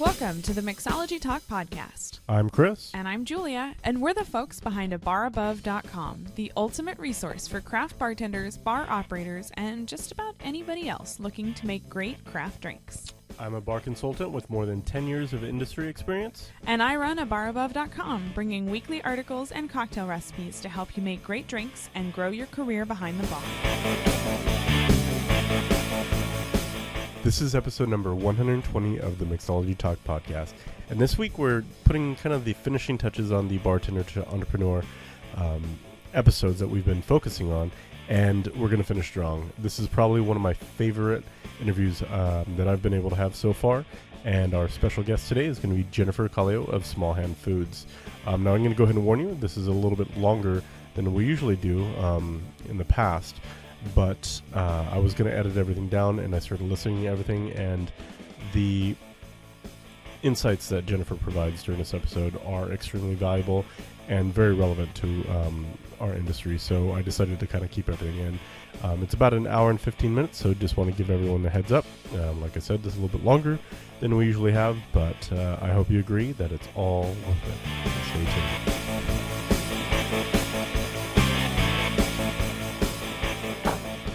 Welcome to the Mixology Talk Podcast. I'm Chris. And I'm Julia, and we're the folks behind abarabove.com, the ultimate resource for craft bartenders, bar operators, and just about anybody else looking to make great craft drinks. I'm a bar consultant with more than 10 years of industry experience. And I run abarabove.com, bringing weekly articles and cocktail recipes to help you make great drinks and grow your career behind the bar. This is episode number 120 of the Mixology Talk podcast. And this week we're putting kind of the finishing touches on the bartender to entrepreneur um, episodes that we've been focusing on. And we're going to finish strong. This is probably one of my favorite interviews um, that I've been able to have so far. And our special guest today is going to be Jennifer Colliau of Small Hand Foods. Um, now, I'm going to go ahead and warn you, this is a little bit longer than we usually do um, in the past but uh, I was going to edit everything down, and I started listening to everything, and the insights that Jennifer provides during this episode are extremely valuable and very relevant to um, our industry. So I decided to kind of keep everything in. Um, it's about an hour and 15 minutes, so just want to give everyone a heads up. Um, like I said, this is a little bit longer than we usually have, but uh, I hope you agree that it's all worth it. Stay tuned.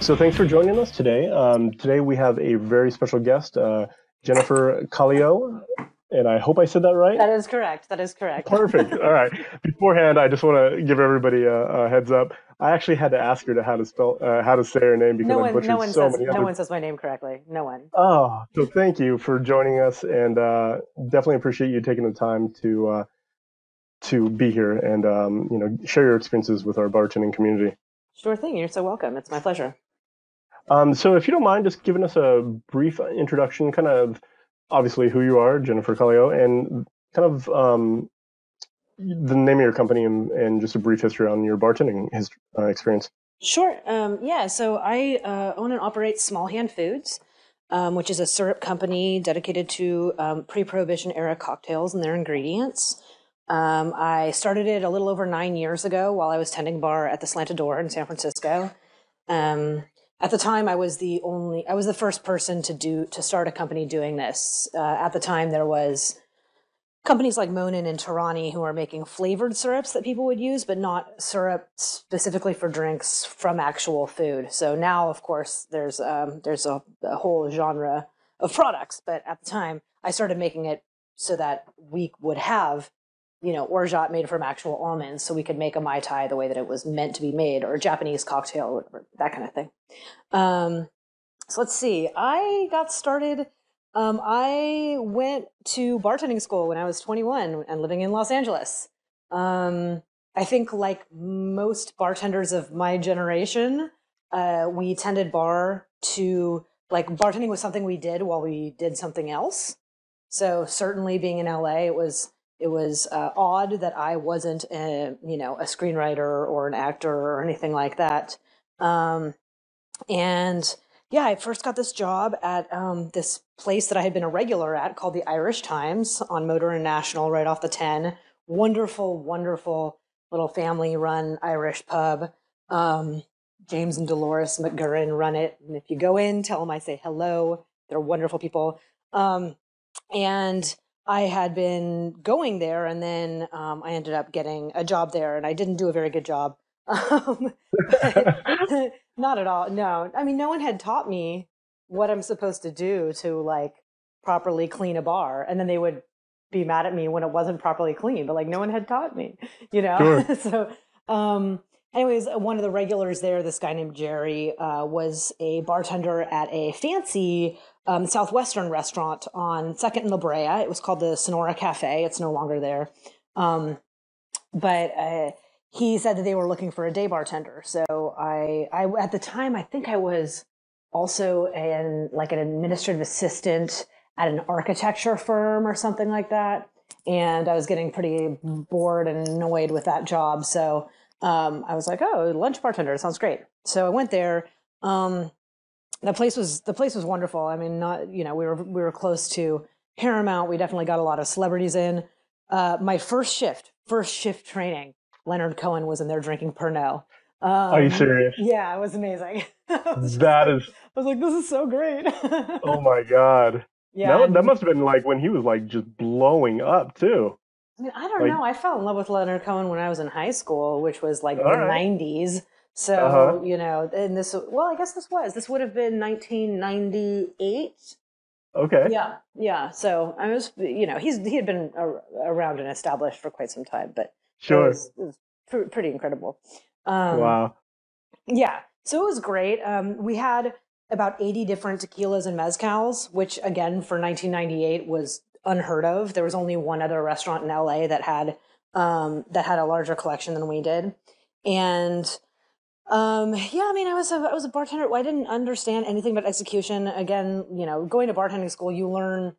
So thanks for joining us today. Um, today we have a very special guest, uh, Jennifer Colliau, and I hope I said that right. That is correct. That is correct. Perfect. All right. Beforehand, I just want to give everybody a, a, heads up. I actually had to ask her to how to spell uh, how to say her name because no one, I butchered no one so says, many. No other... one says my name correctly. No one. Oh, so thank you for joining us, and uh, definitely appreciate you taking the time to uh, to be here and um, you know share your experiences with our bartending community. Sure thing. You're so welcome. It's my pleasure. Um, so, if you don't mind, just giving us a brief introduction, kind of obviously who you are, Jennifer Colliau, and kind of um, the name of your company and, and, just a brief history on your bartending history, uh, experience. Sure. Um, yeah. So, I uh, own and operate Small Hand Foods, um, which is a syrup company dedicated to um, pre prohibition era cocktails and their ingredients. Um, I started it a little over nine years ago while I was tending bar at the Slanted Door in San Francisco. Um, at the time i was the only i was the first person to do to start a company doing this. Uh, at the time there was companies like monin and Torani who are making flavored syrups that people would use but not syrup specifically for drinks from actual food. So now of course there's um, there's a, a whole genre of products. But at the time i started making it so that we would have you know, orgeat made from actual almonds, so we could make a mai tai the way that it was meant to be made, or a Japanese cocktail, or whatever, that kind of thing. Um, so let's see. I got started. Um, I went to bartending school when I was 21 and living in Los Angeles. Um, I think, like most bartenders of my generation, uh, we tended bar to like bartending was something we did while we did something else. So certainly, being in LA, it was it was uh, odd that I wasn't, a, you know, a screenwriter or an actor or anything like that. Um, and yeah, I first got this job at um, this place that I had been a regular at called the Irish Times on Motor and National, right off the ten. Wonderful, wonderful little family-run Irish pub. Um, James and Dolores McGurran run it, and if you go in, tell them I say hello. They're wonderful people. Um, and I had been going there, and then um, I ended up getting a job there, and I didn't do a very good job. Um, not at all. No, I mean, no one had taught me what I'm supposed to do to like properly clean a bar, and then they would be mad at me when it wasn't properly clean. But like, no one had taught me, you know. Sure. so, um, anyways, one of the regulars there, this guy named Jerry, uh, was a bartender at a fancy um, Southwestern restaurant on Second and La Brea. It was called the Sonora Cafe. It's no longer there. Um, but uh, he said that they were looking for a day bartender. So I, I at the time, I think I was also an like an administrative assistant at an architecture firm or something like that. And I was getting pretty bored and annoyed with that job. So um, I was like, oh, lunch bartender sounds great. So I went there. Um, the place was the place was wonderful. I mean, not you know we were we were close to Paramount. We definitely got a lot of celebrities in. Uh, my first shift, first shift training, Leonard Cohen was in there drinking Pernod. Um, Are you serious? Yeah, it was amazing. was that is. I was like, this is so great. oh my god. Yeah, that, that must have been like when he was like just blowing up too. I mean, I don't Like- know. I fell in love with Leonard Cohen when I was in high school, which was like the right. 90s. So, Uh-huh. you know, and this, well, I guess this was, this would have been 1998. Okay. Yeah. Yeah. So I was, you know, he's, he had been ar- around and established for quite some time, but it Sure. was, it was pr- pretty incredible. Um, wow. Yeah. So it was great. Um, we had about 80 different tequilas and mezcals, which again for 1998 was unheard of. There was only one other restaurant in LA that had um, that had a larger collection than we did. And um, yeah, I mean, I was a, I was a bartender. I didn't understand anything about execution. Again, you know, going to bartending school, you learn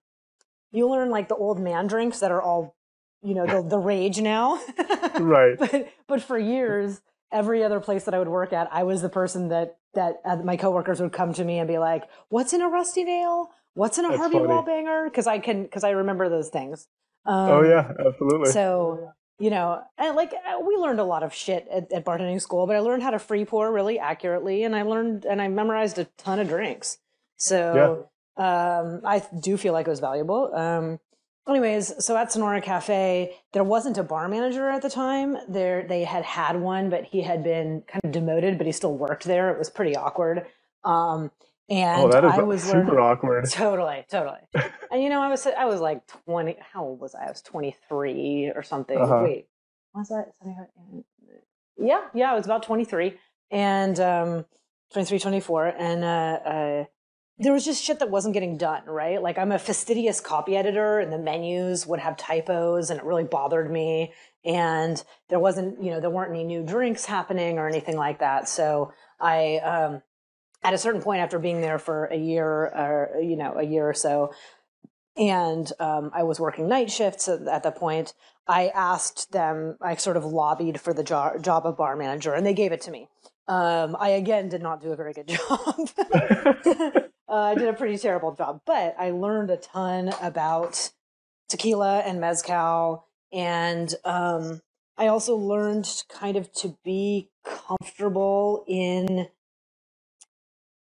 you learn like the old man drinks that are all you know the, the rage now. Right. but but for years every other place that i would work at i was the person that that uh, my coworkers would come to me and be like what's in a rusty nail what's in a That's harvey funny. wallbanger? Because i can because i remember those things. Um, oh yeah, absolutely. so you know and like we learned a lot of shit at, at bartending school but i learned how to free pour really accurately and i learned and i memorized a ton of drinks. So um, i do feel like it was valuable. Um, anyways so at sonora cafe there wasn't a bar manager at the time. There they had had one but he had been kind of demoted but he still worked there. It was pretty awkward. Um, and oh, that is i was super learning awkward. Totally, totally. and you know, I was I was like twenty. How old was I? I was twenty three or something. Uh-huh. Wait, was that? Yeah, yeah, I was about twenty three and um, 23, 24, and uh, uh, there was just shit that wasn't getting done. Right, like I'm a fastidious copy editor, and the menus would have typos, and it really bothered me. And there wasn't, you know, there weren't any new drinks happening or anything like that. So I. Um, at a certain point after being there for a year or you know a year or so. And um, i was working night shifts at, at that point. I asked them i sort of lobbied for the jo- job of bar manager and they gave it to me. Um, i again did not do a very good job. Uh, i did a pretty terrible job but i learned a ton about tequila and mezcal. And um, i also learned kind of to be comfortable in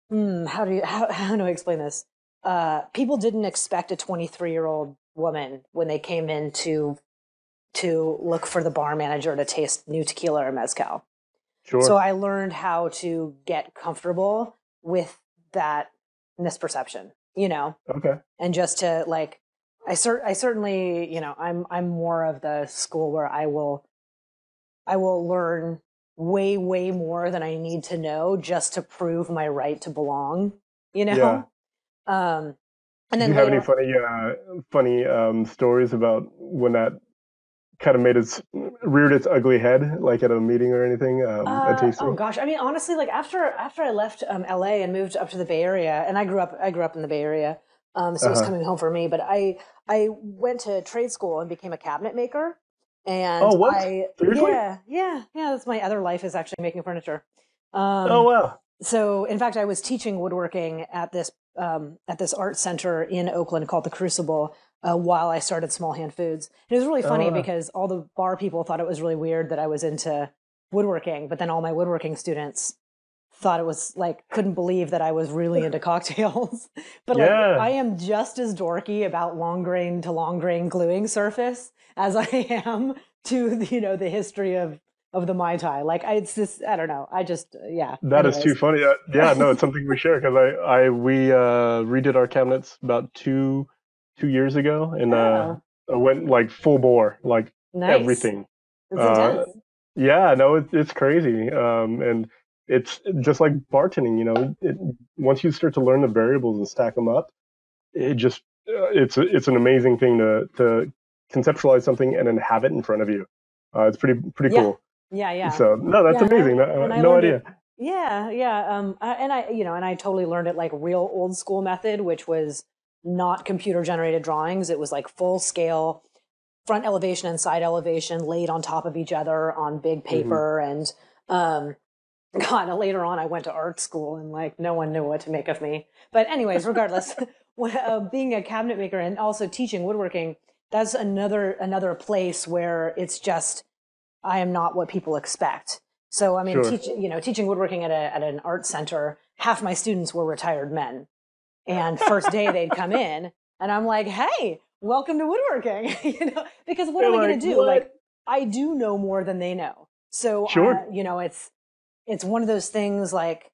Hmm, how do you how, how do I explain this? Uh, people didn't expect a 23 year old woman when they came in to to look for the bar manager to taste new tequila or mezcal. Sure. So I learned how to get comfortable with that misperception, you know, okay. and just to like, I cer- I certainly, you know, I'm I'm more of the school where I will, I will learn way way more than I need to know just to prove my right to belong, you know. Um, and Do then you have any funny, uh, funny um, stories about when that kind of made its reared its ugly head, like at a meeting or anything um, Uh, oh gosh, I mean, honestly, like after after I left um, LA and moved up to the Bay Area, and I grew up I grew up in the Bay Area, um, so it was Uh-huh. coming home for me. But I I went to trade school and became a cabinet maker. And Oh, what? I, Seriously? yeah, yeah, yeah. That's my other life is actually making furniture. Um, oh wow. so in fact i was teaching woodworking at this um, at this art center in oakland called the crucible uh, while i started small hand foods and it was really funny Oh, wow. because all the bar people thought it was really weird that i was into woodworking but then all my woodworking students thought it was like couldn't believe that i was really into cocktails but like Yeah. i am just as dorky about long grain to long grain gluing surface as i am to the, you know the history of of the mai tai like I, it's just i don't know i just uh, yeah That is too funny. Uh, yeah, no, it's something we share because I, I, we uh, redid our cabinets about two, two years ago, and uh, I went like full bore, like Nice. everything. Uh. Yeah, no, it, it's crazy, um, and it's just like bartending. You know, it, once you start to learn the variables and stack them up, it just uh, it's it's an amazing thing to to conceptualize something and then have it in front of you. Uh, it's pretty pretty Yeah. cool. Yeah, yeah. So no, that's Yeah, and I- amazing. No, no idea. it- yeah, yeah. Um, I, and I, you know, and I totally learned it like real old school method, which was not computer generated drawings. It was like full scale front elevation and side elevation laid on top of each other on big Mm-hmm. paper. And, um, God, later on, I went to art school and like no one knew what to make of me. But anyways, regardless, uh, being a cabinet maker and also teaching woodworking, that's another another place where it's just I am not what people expect. So I mean, Sure. teach, you know, teaching woodworking at a at an art center, half my students were retired men, and first day they'd come in and I'm like, hey, welcome to woodworking, you know, because what They're am I going to do? What? Like, I do know more than they know. So, sure. Uh, you know, it's, it's one of those things like,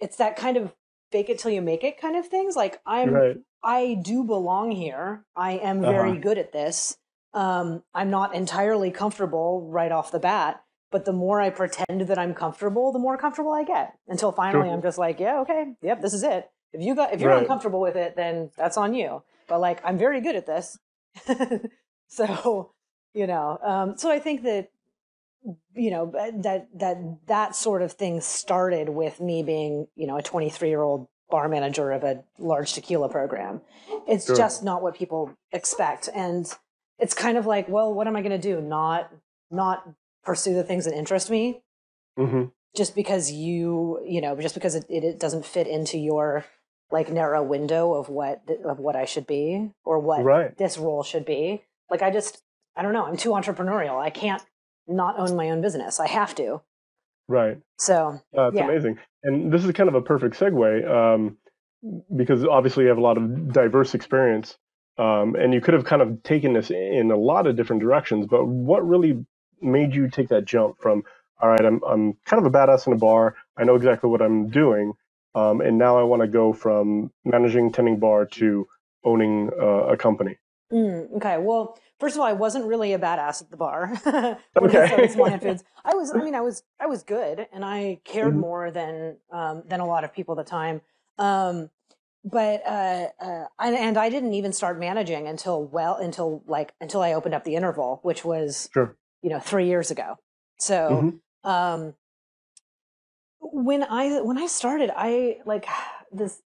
it's that kind of fake it till you make it kind of things. Like I'm, right. I do belong here. I am very uh-huh. good at this. Um, I'm not entirely comfortable right off the bat, but the more I pretend that I'm comfortable, the more comfortable I get until finally sure. I'm just like, yeah, okay, yep, this is it. If you got, if you're right. uncomfortable with it, then that's on you. But like, I'm very good at this. so, you know, um, so I think that you know that that that sort of thing started with me being you know a 23 year old bar manager of a large tequila program. It's sure. just not what people expect. And it's kind of like well what am i going to do? Not not pursue the things that interest me? Mm-hmm. just because you you know just because it, it, doesn't fit into your like narrow window of what of what i should be or what right. this role should be. Like i just i don't know. I'm too entrepreneurial. I can't not own my own business. I have to. Right. So that's yeah. amazing. And this is kind of a perfect segue um, because obviously you have a lot of diverse experience. Um, and you could have kind of taken this in a lot of different directions, but what really made you take that jump from, all right, I'm, I'm kind of a badass in a bar. I know exactly what I'm doing. Um, and now I want to go from managing tending bar to owning uh, a company. Mm, okay. Well, First of all, I wasn't really a badass at the bar okay. Foods. I was, I mean, I was, I was good, and I cared mm-hmm. more than um, than a lot of people at the time. Um, but uh, uh, and, and, I didn't even start managing until well until like until I opened up the interval, which was sure. you know three years ago. So mm-hmm. um, when I when I started, I like this.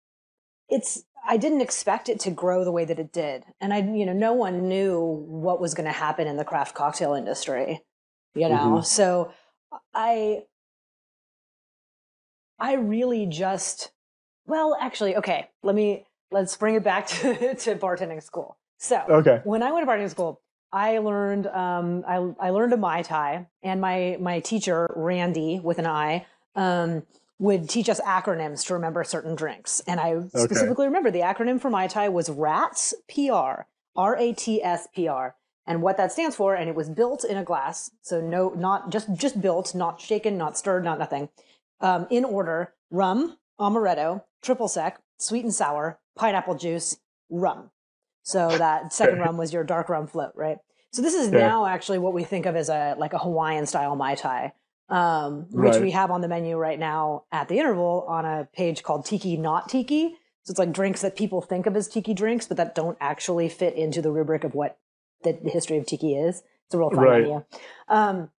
It's I didn't expect it to grow the way that it did. And I, you know, no one knew what was going to happen in the craft cocktail industry, you know? Mm-hmm. So I, I really just, well, actually, okay, let me, let's bring it back to, to bartending school. So okay. when I went to bartending school, I learned, um, I, I learned a Mai Tai and my, my teacher, Randy with an I, um, would teach us acronyms to remember certain drinks. And I okay. specifically remember the acronym for Mai Tai was RATS PR, R A T S P R. And what that stands for, and it was built in a glass. So no, not just, just built, not shaken, not stirred, not nothing. Um, in order, rum, amaretto, triple sec, sweet and sour, pineapple juice, rum. So that second rum was your dark rum float, right? So this is yeah. now actually what we think of as a like a Hawaiian style mai tai um, which right. we have on the menu right now at the interval on a page called Tiki Not Tiki. So it's like drinks that people think of as tiki drinks, but that don't actually fit into the rubric of what the, the history of tiki is. It's a real fun right. menu. Um,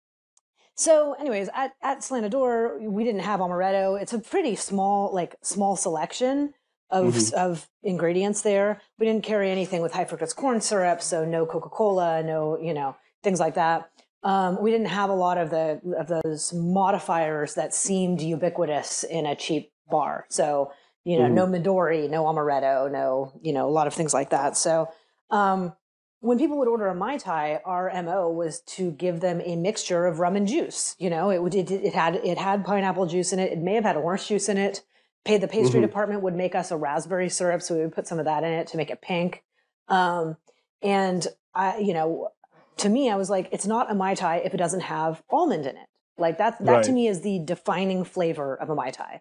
so, anyways, at, at Slanted Door, we didn't have amaretto. It's a pretty small, like small selection of mm-hmm. of ingredients there. We didn't carry anything with high fructose corn syrup, so no Coca Cola, no you know things like that um, we didn't have a lot of the of those modifiers that seemed ubiquitous in a cheap bar. So you know, mm. no Midori, no amaretto, no you know a lot of things like that. So um, when people would order a mai tai, our mo was to give them a mixture of rum and juice. You know, it it, it had it had pineapple juice in it. It may have had orange juice in it. Pay the pastry mm-hmm. department would make us a raspberry syrup, so we would put some of that in it to make it pink. Um, and I, you know, to me, I was like, it's not a Mai Tai if it doesn't have almond in it. Like that, that right. to me is the defining flavor of a Mai Tai.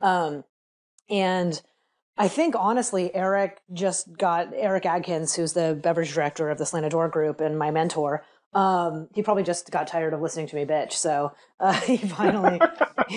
Um, and I think honestly, Eric just got Eric Adkins, who's the beverage director of the Slanted Door group and my mentor. Um, he probably just got tired of listening to me bitch. So, uh, he finally,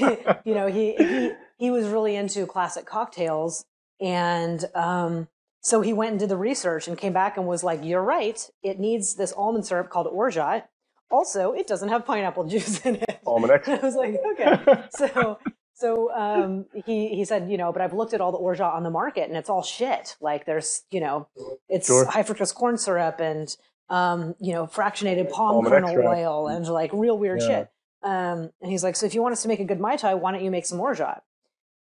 you know, he, he, he was really into classic cocktails and, um, so he went and did the research and came back and was like, "You're right. It needs this almond syrup called orgeat. Also, it doesn't have pineapple juice in it." Almond I was like, "Okay." so so um, he he said, you know, but I've looked at all the orgeat on the market and it's all shit. Like there's, you know, it's sure. high fructose corn syrup and um, you know, fractionated palm almond kernel extract. oil and like real weird yeah. shit. Um, and he's like, so if you want us to make a good mai tai, why don't you make some orgeat?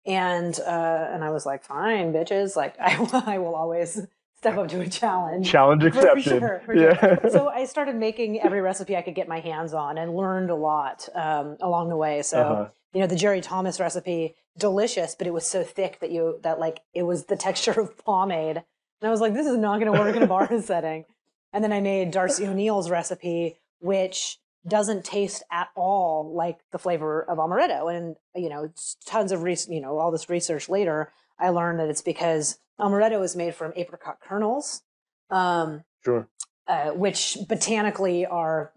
And uh, and I was like, fine, bitches, like I, I will always step up to a challenge. Challenge accepted. For sure, for yeah. Sure. So I started making every recipe I could get my hands on, and learned a lot um, along the way. So uh-huh. you know, the Jerry Thomas recipe, delicious, but it was so thick that you that like it was the texture of pomade. And I was like, this is not going to work in a bar setting. And then I made Darcy O'Neill's recipe, which doesn't taste at all like the flavor of amaretto. And, you know, tons of, re- you know, all this research later, I learned that it's because amaretto is made from apricot kernels. Um, sure. Uh, which botanically are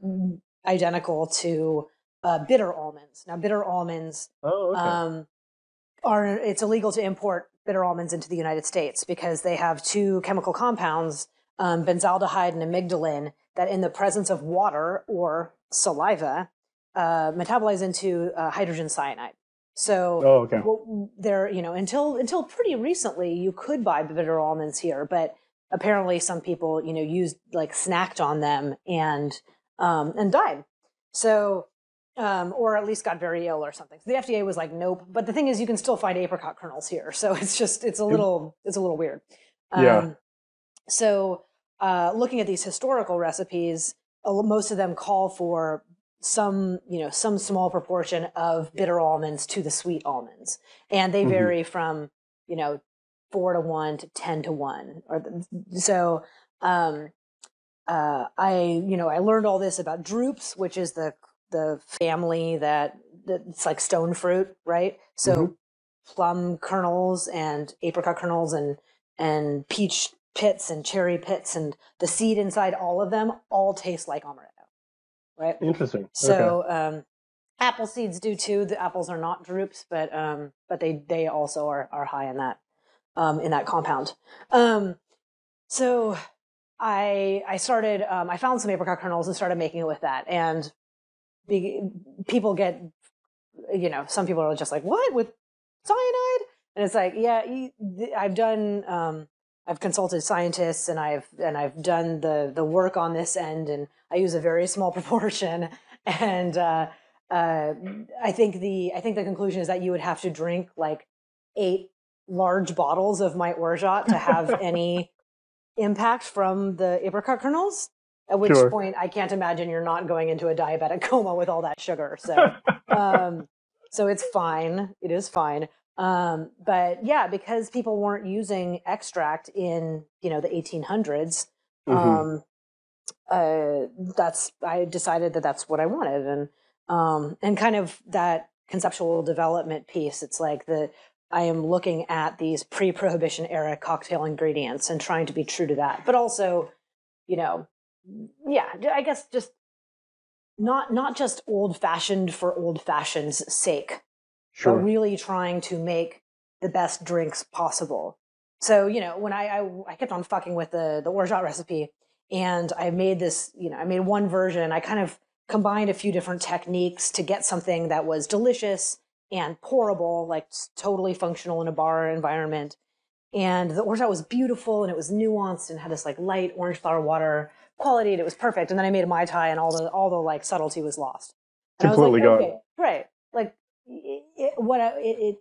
identical to uh, bitter almonds. Now, bitter almonds oh, okay. um, are it's illegal to import bitter almonds into the United States because they have two chemical compounds, um, benzaldehyde and amygdalin, that in the presence of water or saliva uh, metabolize into uh, hydrogen cyanide. So oh, okay. well, there, you know, until until pretty recently, you could buy bitter almonds here, but apparently some people, you know, used like snacked on them and um, and died. So um, or at least got very ill or something. So the FDA was like, nope. But the thing is, you can still find apricot kernels here, so it's just it's a little it's a little weird. Um, yeah. So uh, looking at these historical recipes, most of them call for some you know some small proportion of bitter almonds to the sweet almonds, and they mm-hmm. vary from you know four to one to ten to one, or the, so. Um, uh, I, you know, I learned all this about drupes, which is the the family that it's like stone fruit, right? So mm-hmm. plum kernels and apricot kernels and and peach pits and cherry pits and the seed inside all of them all taste like amaretto, right? Interesting. So okay. um, apple seeds do too. The apples are not drupes, but um, but they they also are are high in that um, in that compound. Um, so I I started um, I found some apricot kernels and started making it with that and be, people get, you know, some people are just like, what with cyanide? And it's like, yeah, I've done, um, I've consulted scientists and I've and I've done the the work on this end, and I use a very small proportion. And uh, uh, I think the I think the conclusion is that you would have to drink like eight large bottles of my orgeat to have any impact from the apricot kernels. At which sure. point, I can't imagine you're not going into a diabetic coma with all that sugar. So, um, so it's fine. It is fine. Um, but yeah, because people weren't using extract in you know the 1800s, mm-hmm. um, uh, that's I decided that that's what I wanted, and um, and kind of that conceptual development piece. It's like the I am looking at these pre-prohibition era cocktail ingredients and trying to be true to that, but also, you know, yeah, I guess just not not just old fashioned for old fashioned's sake, sure. but really trying to make the best drinks possible. So you know, when I I, I kept on fucking with the the orgeat recipe, and I made this, you know, I made one version. I kind of combined a few different techniques to get something that was delicious and pourable, like totally functional in a bar environment. And the orgeat was beautiful and it was nuanced and had this like light orange flower water quality and it was perfect. And then I made a mai tai and all the all the like subtlety was lost. And Completely like, okay, right. Like it, it, what I, it, it,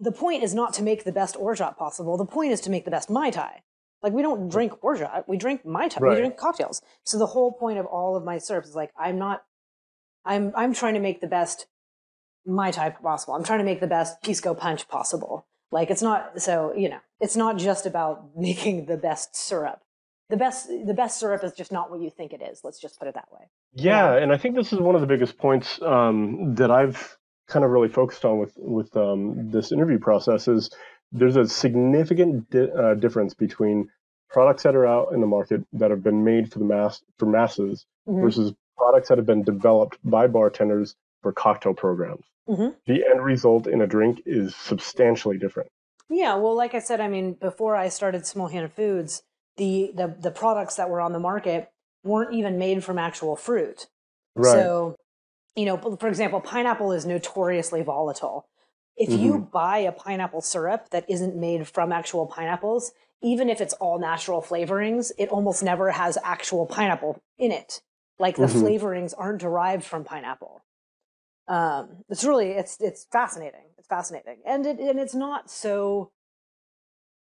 the point is not to make the best orgeat possible. The point is to make the best mai tai. Like we don't drink orgeat, we drink mai tai, right. we drink cocktails. So the whole point of all of my syrups is like I'm not. I'm I'm trying to make the best mai tai possible. I'm trying to make the best pisco punch possible. Like it's not so you know it's not just about making the best syrup the best the best syrup is just not what you think it is. Let's just put it that way. Yeah, yeah. and I think this is one of the biggest points um, that I've kind of really focused on with with um, this interview process is there's a significant di- uh, difference between products that are out in the market that have been made for the mass for masses mm-hmm. versus products that have been developed by bartenders for cocktail programs. Mm-hmm. The end result in a drink is substantially different. Yeah, well, like I said, I mean, before I started Small Hand Foods, the, the the products that were on the market weren't even made from actual fruit. Right. So, you know, for example, pineapple is notoriously volatile. If mm-hmm. you buy a pineapple syrup that isn't made from actual pineapples, even if it's all natural flavorings, it almost never has actual pineapple in it. Like the mm-hmm. flavorings aren't derived from pineapple. Um, it's really it's it's fascinating. It's fascinating, and it and it's not so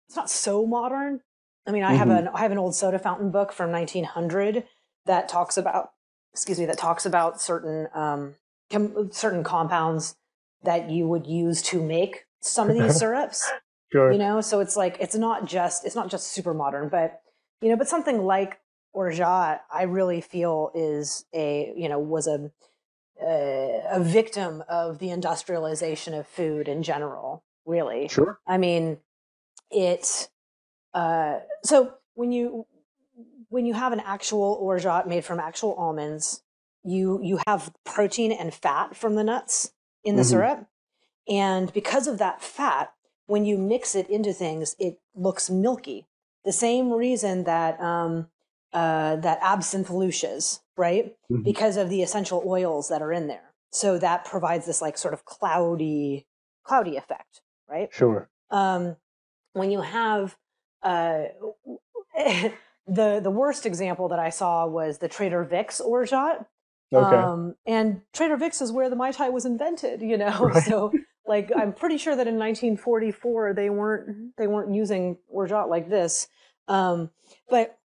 it's not so modern I mean, I mm-hmm. have an I have an old soda fountain book from 1900 that talks about excuse me that talks about certain um, com- certain compounds that you would use to make some of these syrups. Sure. You know, so it's like it's not just it's not just super modern, but you know, but something like orgeat, I really feel is a you know was a a, a victim of the industrialization of food in general. Really, Sure. I mean, it. Uh, so when you when you have an actual orgeat made from actual almonds, you you have protein and fat from the nuts in the Mhm. syrup, and because of that fat, when you mix it into things, it looks milky. The same reason that um, uh, that absinthe louches, right? Mhm. Because of the essential oils that are in there. So that provides this like sort of cloudy, cloudy effect, right? Sure. um, when you have uh, the the worst example that I saw was the Trader Vic's orgeat. Okay. Um, and Trader Vic's is where the Mai Tai was invented, you know. Right. So like I'm pretty sure that in 1944 they weren't they weren't using orgeat like this. Um, but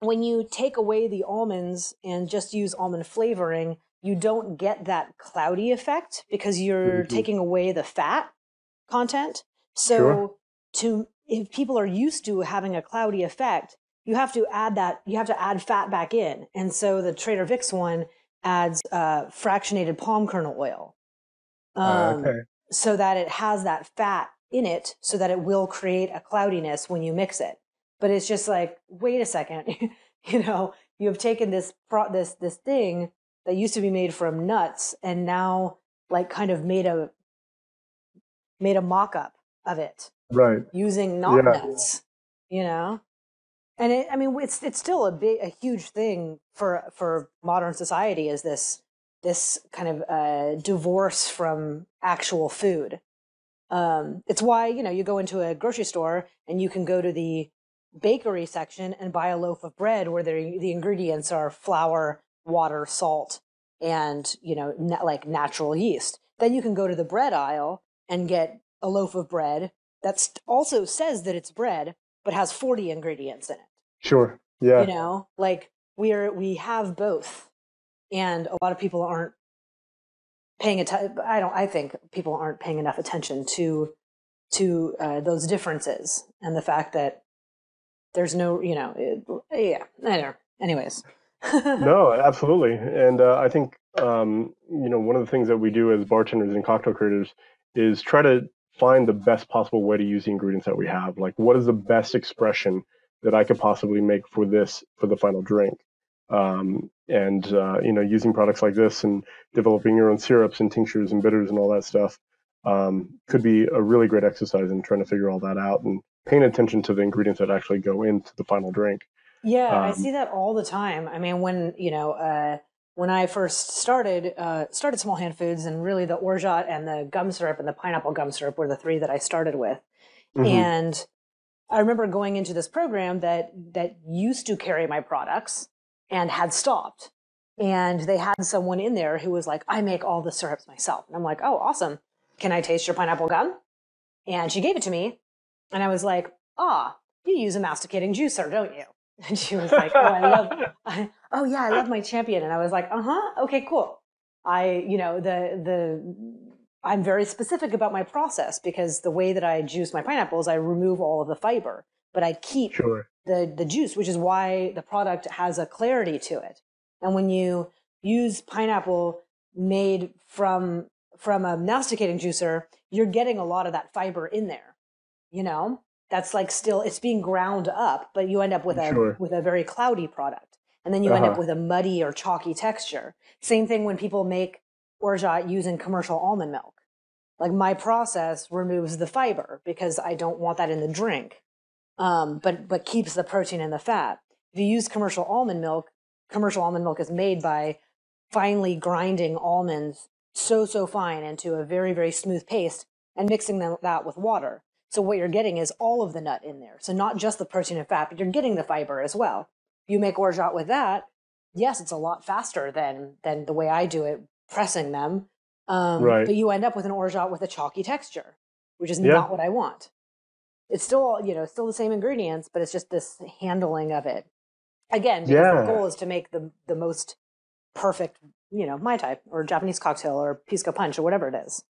when you take away the almonds and just use almond flavoring, you don't get that cloudy effect because you're Mhm. taking away the fat content. So Sure. to if people are used to having a cloudy effect, you have to add that you have to add fat back in. And so the Trader Vic's one adds uh, fractionated palm kernel oil. Um, okay. so that it has that fat in it so that it will create a cloudiness when you mix it but it's just like wait a second you know you have taken this pro- this this thing that used to be made from nuts and now like kind of made a made a mock-up of it Right. using not Yeah. nuts you know and it, i mean it's it's still a big a huge thing for for modern society is this this kind of uh, divorce from actual food. Um, it's why you know you go into a grocery store and you can go to the bakery section and buy a loaf of bread where the the ingredients are flour water salt and you know na- like natural yeast. Then you can go to the bread aisle and get a loaf of bread that also says that it's bread but has 40 ingredients in it Sure. Yeah. you know like we're we have both and a lot of people aren't paying attention i don't i think people aren't paying enough attention to to uh, those differences and the fact that there's no you know it, yeah i don't know anyways no, absolutely. And uh, I think um, you know one of the things that we do as bartenders and cocktail creators is try to find the best possible way to use the ingredients that we have. Like, what is the best expression that I could possibly make for this for the final drink? Um, and uh, you know, using products like this and developing your own syrups and tinctures and bitters and all that stuff um, could be a really great exercise in trying to figure all that out and paying attention to the ingredients that actually go into the final drink. Yeah, I Um, see that all the time. I mean, when you know, uh, when I first started uh, started Small Hand Foods, and really the orgeat and the gum syrup and the pineapple gum syrup were the three that I started with. Mhm. And I remember going into this program that that used to carry my products and had stopped. And they had someone in there who was like, "I make all the syrups myself." And I'm like, "Oh, awesome! Can I taste your pineapple gum?" And she gave it to me, and I was like, "Ah, you use a masticating juicer, don't you?" And she was like, "Oh, I love, I, oh yeah, I love my champion." And I was like, "Uh huh, okay, cool." I, you know, the the I'm very specific about my process because the way that I juice my pineapples, I remove all of the fiber, but I keep Sure. the the juice, which is why the product has a clarity to it. And when you use pineapple made from from a masticating juicer, you're getting a lot of that fiber in there. You know, that's like still it's being ground up, but you end up with a Sure. with a very cloudy product, and then you end up Uh-huh. with a muddy or chalky texture. Same thing when people make orgeat using commercial almond milk. Like my process removes the fiber because I don't want that in the drink um, but but keeps the protein and the fat. If you use commercial almond milk, commercial almond milk is made by finely grinding almonds so so fine into a very very smooth paste and mixing them that with water. So what you're getting is all of the nut in there. So not just the protein and fat, but you're getting the fiber as well. You make orgeat with that, yes, it's a lot faster than than the way I do it, pressing them. Um, Right. But you end up with an orgeat with a chalky texture, which is Yeah. not what I want it's still you know still the same ingredients but it's just this handling of it again because Yeah. the goal is to make the the most perfect you know mai tai or japanese cocktail or pisco punch or whatever it is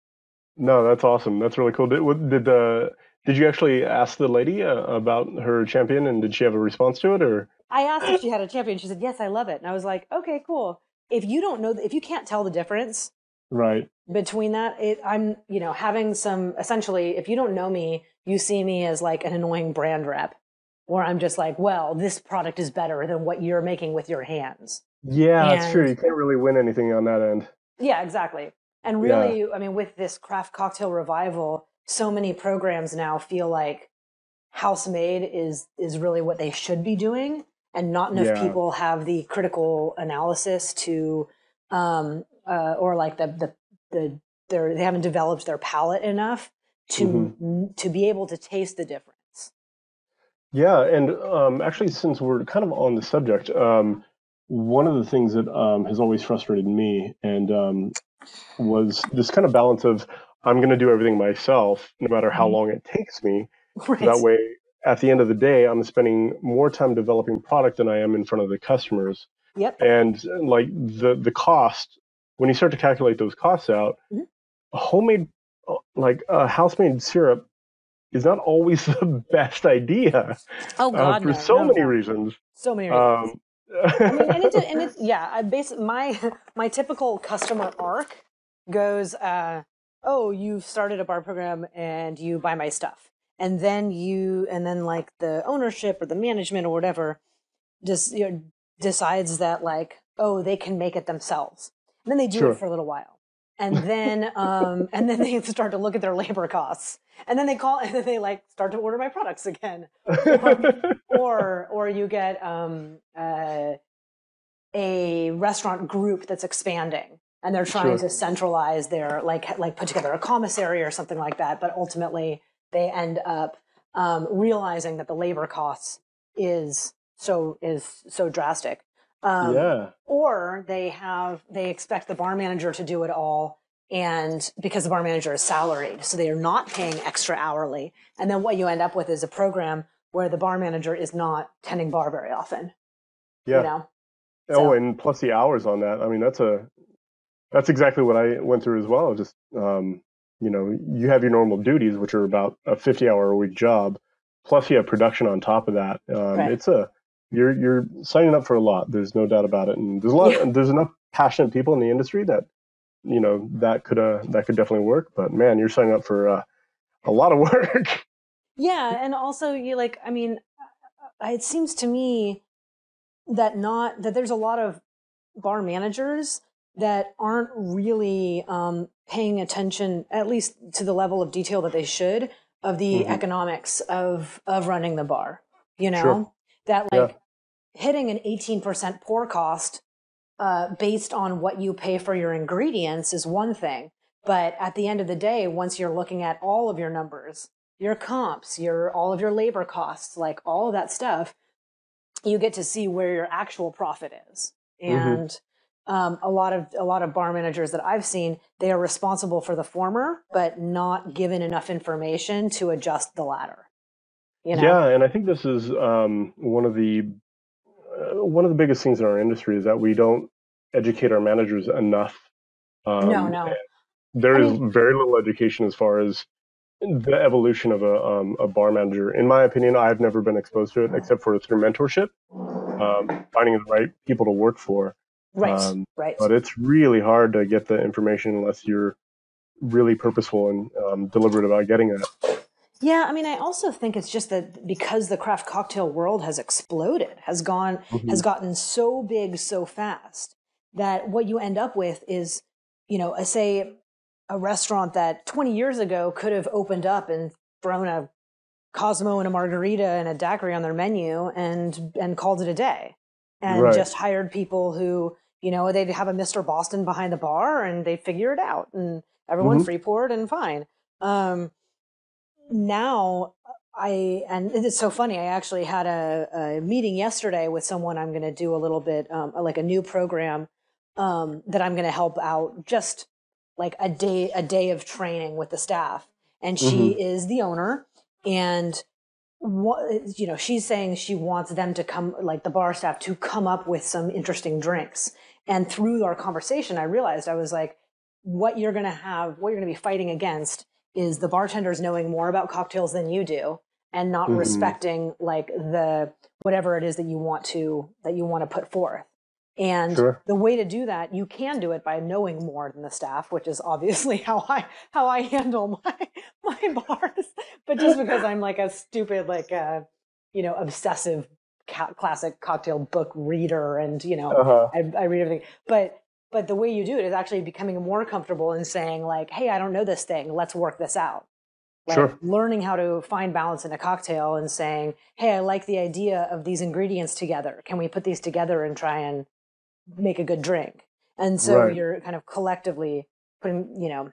No, that's awesome. That's really cool. Did, did the did you actually ask the lady uh, about her champion, and did she have a response to it, or? I asked if she had a champion. She said, "Yes, I love it." And I was like, "Okay, cool." If you don't know, if you can't tell the difference, right between that, it, I'm, you know, having some essentially. If you don't know me, you see me as like an annoying brand rep, where I'm just like, "Well, this product is better than what you're making with your hands." Yeah, and, that's true. You can't really win anything on that end. Yeah, exactly. And really, yeah. I mean, with this craft cocktail revival, so many programs now feel like house made is is really what they should be doing and not enough yeah. people have the critical analysis to um uh, or like the the the they're, they haven't developed their palate enough to mm-hmm. to be able to taste the difference yeah and um actually since we're kind of on the subject um one of the things that um, has always frustrated me and um, was this kind of balance of I'm going to do everything myself, no matter how mm-hmm. long it takes me. Right. That way, at the end of the day, I'm spending more time developing product than I am in front of the customers. Yep. And like the the cost, when you start to calculate those costs out, mm-hmm. homemade uh, like a house made syrup is not always the best idea. Oh God, uh, for no, so no, many no. reasons. So many reasons. Um, I mean, and, it's, and it's yeah. I base my my typical customer arc goes. Uh, oh, you've started a bar program and you buy my stuff. And then you, and then like the ownership or the management or whatever just you know, decides that like, oh, they can make it themselves. And then they do sure. it for a little while. And then, um, and then they start to look at their labor costs. And then they call, and then they like start to order my products again. or, or you get, um, uh, a restaurant group that's expanding and they're trying sure. to centralize their like like put together a commissary or something like that but ultimately they end up um, realizing that the labor costs is so is so drastic. Um, yeah. or they have they expect the bar manager to do it all and because the bar manager is salaried so they are not paying extra hourly. And then what you end up with is a program where the bar manager is not tending bar very often yeah. you know oh so, and plus the hours on that i mean that's a that's exactly what I went through as well. Just um, you know, you have your normal duties, which are about a 50 hour a week job, plus you have production on top of that. Um, right. It's a you're you're signing up for a lot. There's no doubt about it, and there's a lot. Yeah. There's enough passionate people in the industry that you know that could uh, that could definitely work. But man, you're signing up for uh, a lot of work. Yeah, and also you like. I mean, uh, it seems to me that not that there's a lot of bar managers that aren't really um, paying attention, at least to the level of detail that they should, of the mm-hmm. economics of of running the bar. You know sure. that like yeah. hitting an eighteen percent pour cost uh, based on what you pay for your ingredients is one thing, but at the end of the day, once you're looking at all of your numbers, your comps, your all of your labor costs, like all of that stuff, you get to see where your actual profit is. Mm-hmm. And mm-hmm um, a lot of a lot of bar managers that I've seen, they are responsible for the former, but not given enough information to adjust the latter. You know? Yeah, and I think this is um, one of the uh, one of the biggest things in our industry is that we don't educate our managers enough. Um, no, no. There I is mean, very little education as far as the evolution of a, um, a bar manager. In my opinion, I've never been exposed to it except for through mentorship, um, finding the right people to work for. Right. Um, right. But it's really hard to get the information unless you're really purposeful and um, deliberate about getting it. Yeah, I mean, I also think it's just that because the craft cocktail world has exploded, has gone, mm-hmm. has gotten so big so fast that what you end up with is, you know, a, say a restaurant that 20 years ago could have opened up and thrown a Cosmo and a margarita and a daiquiri on their menu and and called it a day, and right. just hired people who you know, they'd have a Mr. Boston behind the bar and they'd figure it out and everyone mm-hmm. free poured and fine. Um, now I, and it's so funny. I actually had a, a meeting yesterday with someone I'm going to do a little bit, um, like a new program, um, that I'm going to help out just like a day, a day of training with the staff. And she mm-hmm. is the owner and what, you know, she's saying she wants them to come, like the bar staff to come up with some interesting drinks. And through our conversation, I realized I was like, what you're going to have, what you're going to be fighting against is the bartenders knowing more about cocktails than you do and not Mhm. respecting like the whatever it is that you want to that you want to put forth. And Sure. the way to do that, you can do it by knowing more than the staff, which is obviously how I how I handle my my bars. But just because I'm like a stupid like uh, you know obsessive ca- classic cocktail book reader, and you know Uh-huh. I, I read everything. But but the way you do it is actually becoming more comfortable in saying like, hey, I don't know this thing. Let's work this out. Like Sure. learning how to find balance in a cocktail and saying, hey, I like the idea of these ingredients together. Can we put these together and try and make a good drink? And so Right. you're kind of collectively putting, you know,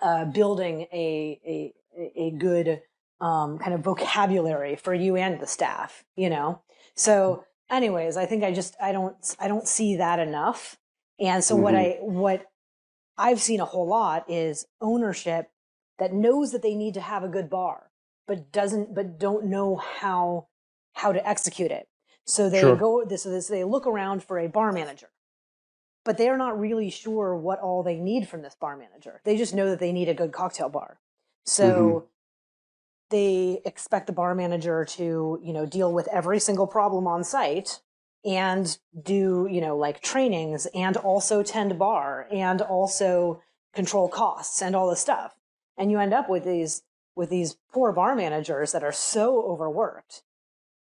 uh, building a a a good um, kind of vocabulary for you and the staff. You know, so mm-hmm. anyways, I think I just I don't I don't see that enough. And so what mm-hmm. I what I've seen a whole lot is ownership that knows that they need to have a good bar, but doesn't but don't know how how to execute it. So they Sure. go this this they look around for a bar manager. But they're not really sure what all they need from this bar manager. They just know that they need a good cocktail bar. Mm-hmm. So they expect the bar manager to, you know, deal with every single problem on site and do, you know, like trainings and also tend bar and also control costs and all this stuff. And you end up with these with these poor bar managers that are so overworked.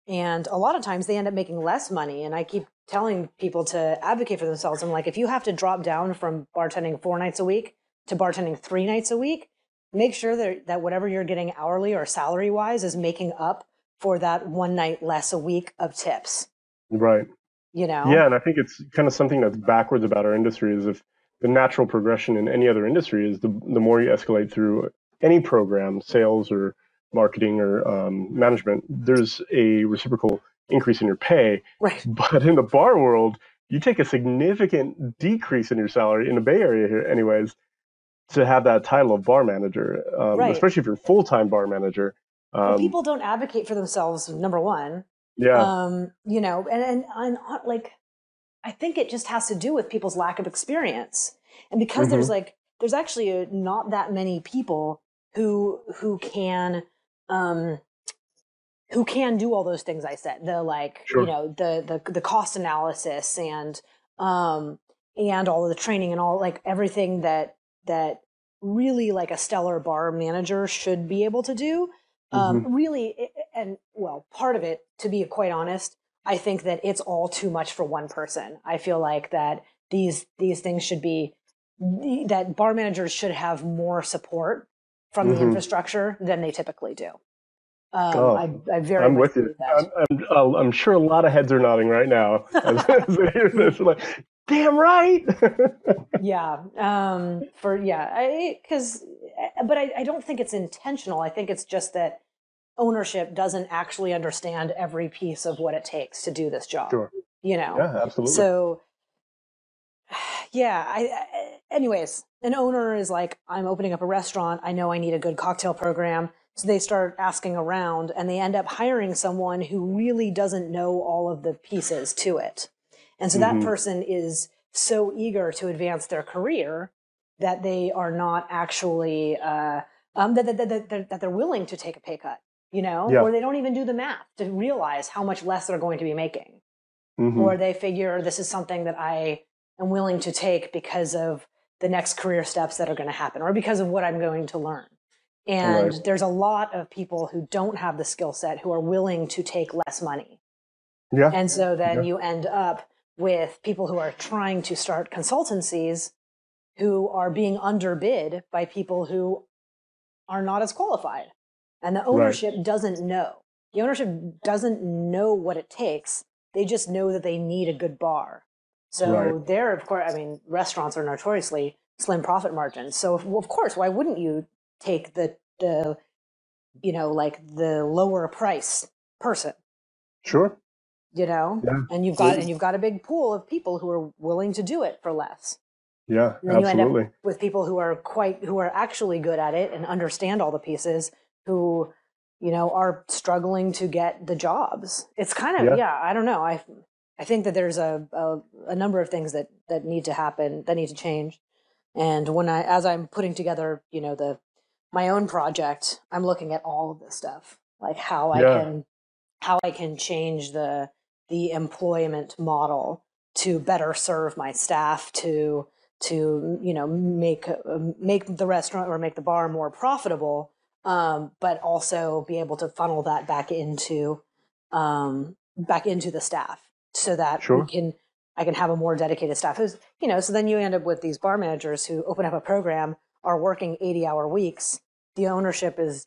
And a lot of times they end up making less money. And I keep telling people to advocate for themselves. I'm like, if you have to drop down from bartending four nights a week to bartending three nights a week, make sure that, that whatever you're getting hourly or salary wise is making up for that one night less a week of tips. Right. You know? Yeah, and I think it's kind of something that's backwards about our industry is if the natural progression in any other industry is the the more you escalate through any program, sales or marketing or um, management, there's a reciprocal increase in your pay. Right. But in the bar world, you take a significant decrease in your salary in the Bay Area here, anyways, to have that title of bar manager, um, Right. especially if you're full time bar manager. Well, Um, people don't advocate for themselves, number one. yeah, um, you know, and, and, and uh, like, I think it just has to do with people's lack of experience. And because there's Mm-hmm. like, there's actually uh not that many people who, who can, um, who can do all those things I said, the like, Sure. you know, the, the, the cost analysis and, um, and all of the training and all like everything that, that really like a stellar bar manager should be able to do um, really and well part of it to be quite honest i think that it's all too much for one person i feel like that these these things should be that bar managers should have more support from the Mhm. infrastructure than they typically do um, Oh, I, I very I'm with you. I'm, I'm, I'm sure a lot of heads are nodding right now as, as they hear this. Like, damn right. yeah um for yeah because but I, I don't think it's intentional i think it's just that ownership doesn't actually understand every piece of what it takes to do this job Sure. you know yeah, absolutely. so yeah I, I anyways an owner is like i'm opening up a restaurant i know i need a good cocktail program so they start asking around and they end up hiring someone who really doesn't know all of the pieces to it and so that Mhm. person is so eager to advance their career that they are not actually uh, um, that, that, that, that, that they're willing to take a pay cut you know Yeah. or they don't even do the math to realize how much less they're going to be making Mhm. or they figure this is something that I am willing to take because of the next career steps that are going to happen or because of what I'm going to learn. And Right. there's a lot of people who don't have the skill set who are willing to take less money. yeah. And so then Yeah. you end up with people who are trying to start consultancies who are being underbid by people who are not as qualified. And the ownership doesn't know. The ownership doesn't know what it takes. They just know that they need a good bar. So Right. they're, of course, I mean, restaurants are notoriously slim profit margins. So of, of course, why wouldn't you take the, the, you know, like the lower price person? Sure. You know Yeah. and you've got and you've got a big pool of people who are willing to do it for less Yeah, and then you end absolutely. up with people who are quite who are actually good at it and understand all the pieces who you know are struggling to get the jobs it's kind of Yeah. yeah, i don't know i i think that there's a, a a number of things that that need to happen that need to change and when i as i'm putting together you know the my own project, I'm looking at all of this stuff, like how I can how I can change the the employment model to better serve my staff to to you know make uh, make the restaurant or make the bar more profitable um, but also be able to funnel that back into um, back into the staff so that Sure. we can I can have a more dedicated staff who's you know so then you end up with these bar managers who open up a program are working 80 hour weeks the ownership is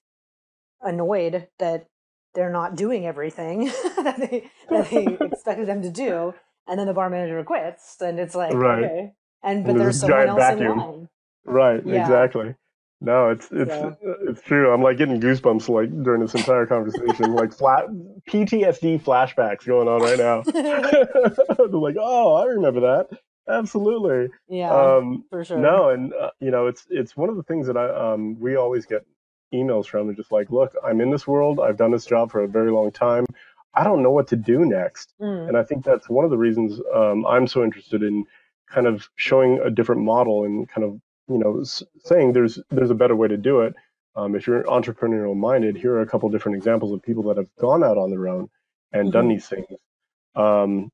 annoyed that they're not doing everything that they that they expected them to do and then the bar manager quits and it's like Right. okay and but And there's there's someone else in vacuum. line Right, Yeah. exactly. No, it's it's So- it's true. I'm like getting goosebumps like during this entire conversation, like flat PTSD flashbacks going on right now. Like, oh, I remember that. Absolutely. yeah Um, for sure no, and uh, you know, it's it's one of the things that I um we always get emails from. They're just like, look, I'm in this world. I've done this job for a very long time. I don't know what to do next. Mm, And I think that's one of the reasons um, I'm so interested in kind of showing a different model and kind of you know saying there's there's a better way to do it. Um, if you're entrepreneurial minded, here are a couple different examples of people that have gone out on their own and done Mhm. these things, um,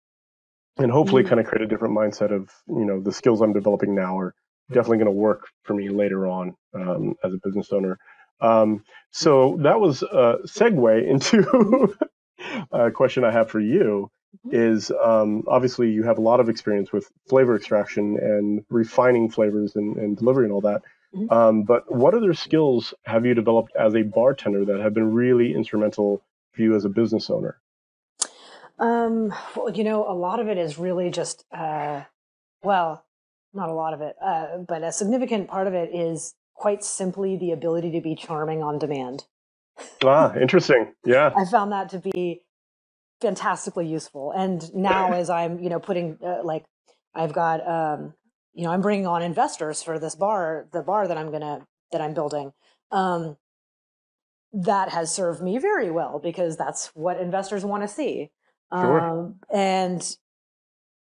and hopefully Mhm. kind of create a different mindset of you know the skills I'm developing now are definitely going to work for me later on um, as a business owner. Um, so that was a segue into a question I have for you is um, obviously you have a lot of experience with flavor extraction and refining flavors and, and delivery and all that. Mhm. Um, but what other skills have you developed as a bartender that have been really instrumental for you as a business owner? Um, well, you know, a lot of it is really just, uh, well, not a lot of it, uh, but a significant part of it is quite simply the ability to be charming on demand. Ah, interesting. Yeah. I found that to be fantastically useful. And now, as I'm, you know, putting uh, like, I've got, um, you know, I'm bringing on investors for this bar, the bar that I'm gonna that I'm building. Um, that has served me very well because that's what investors want to see. Sure. Um, and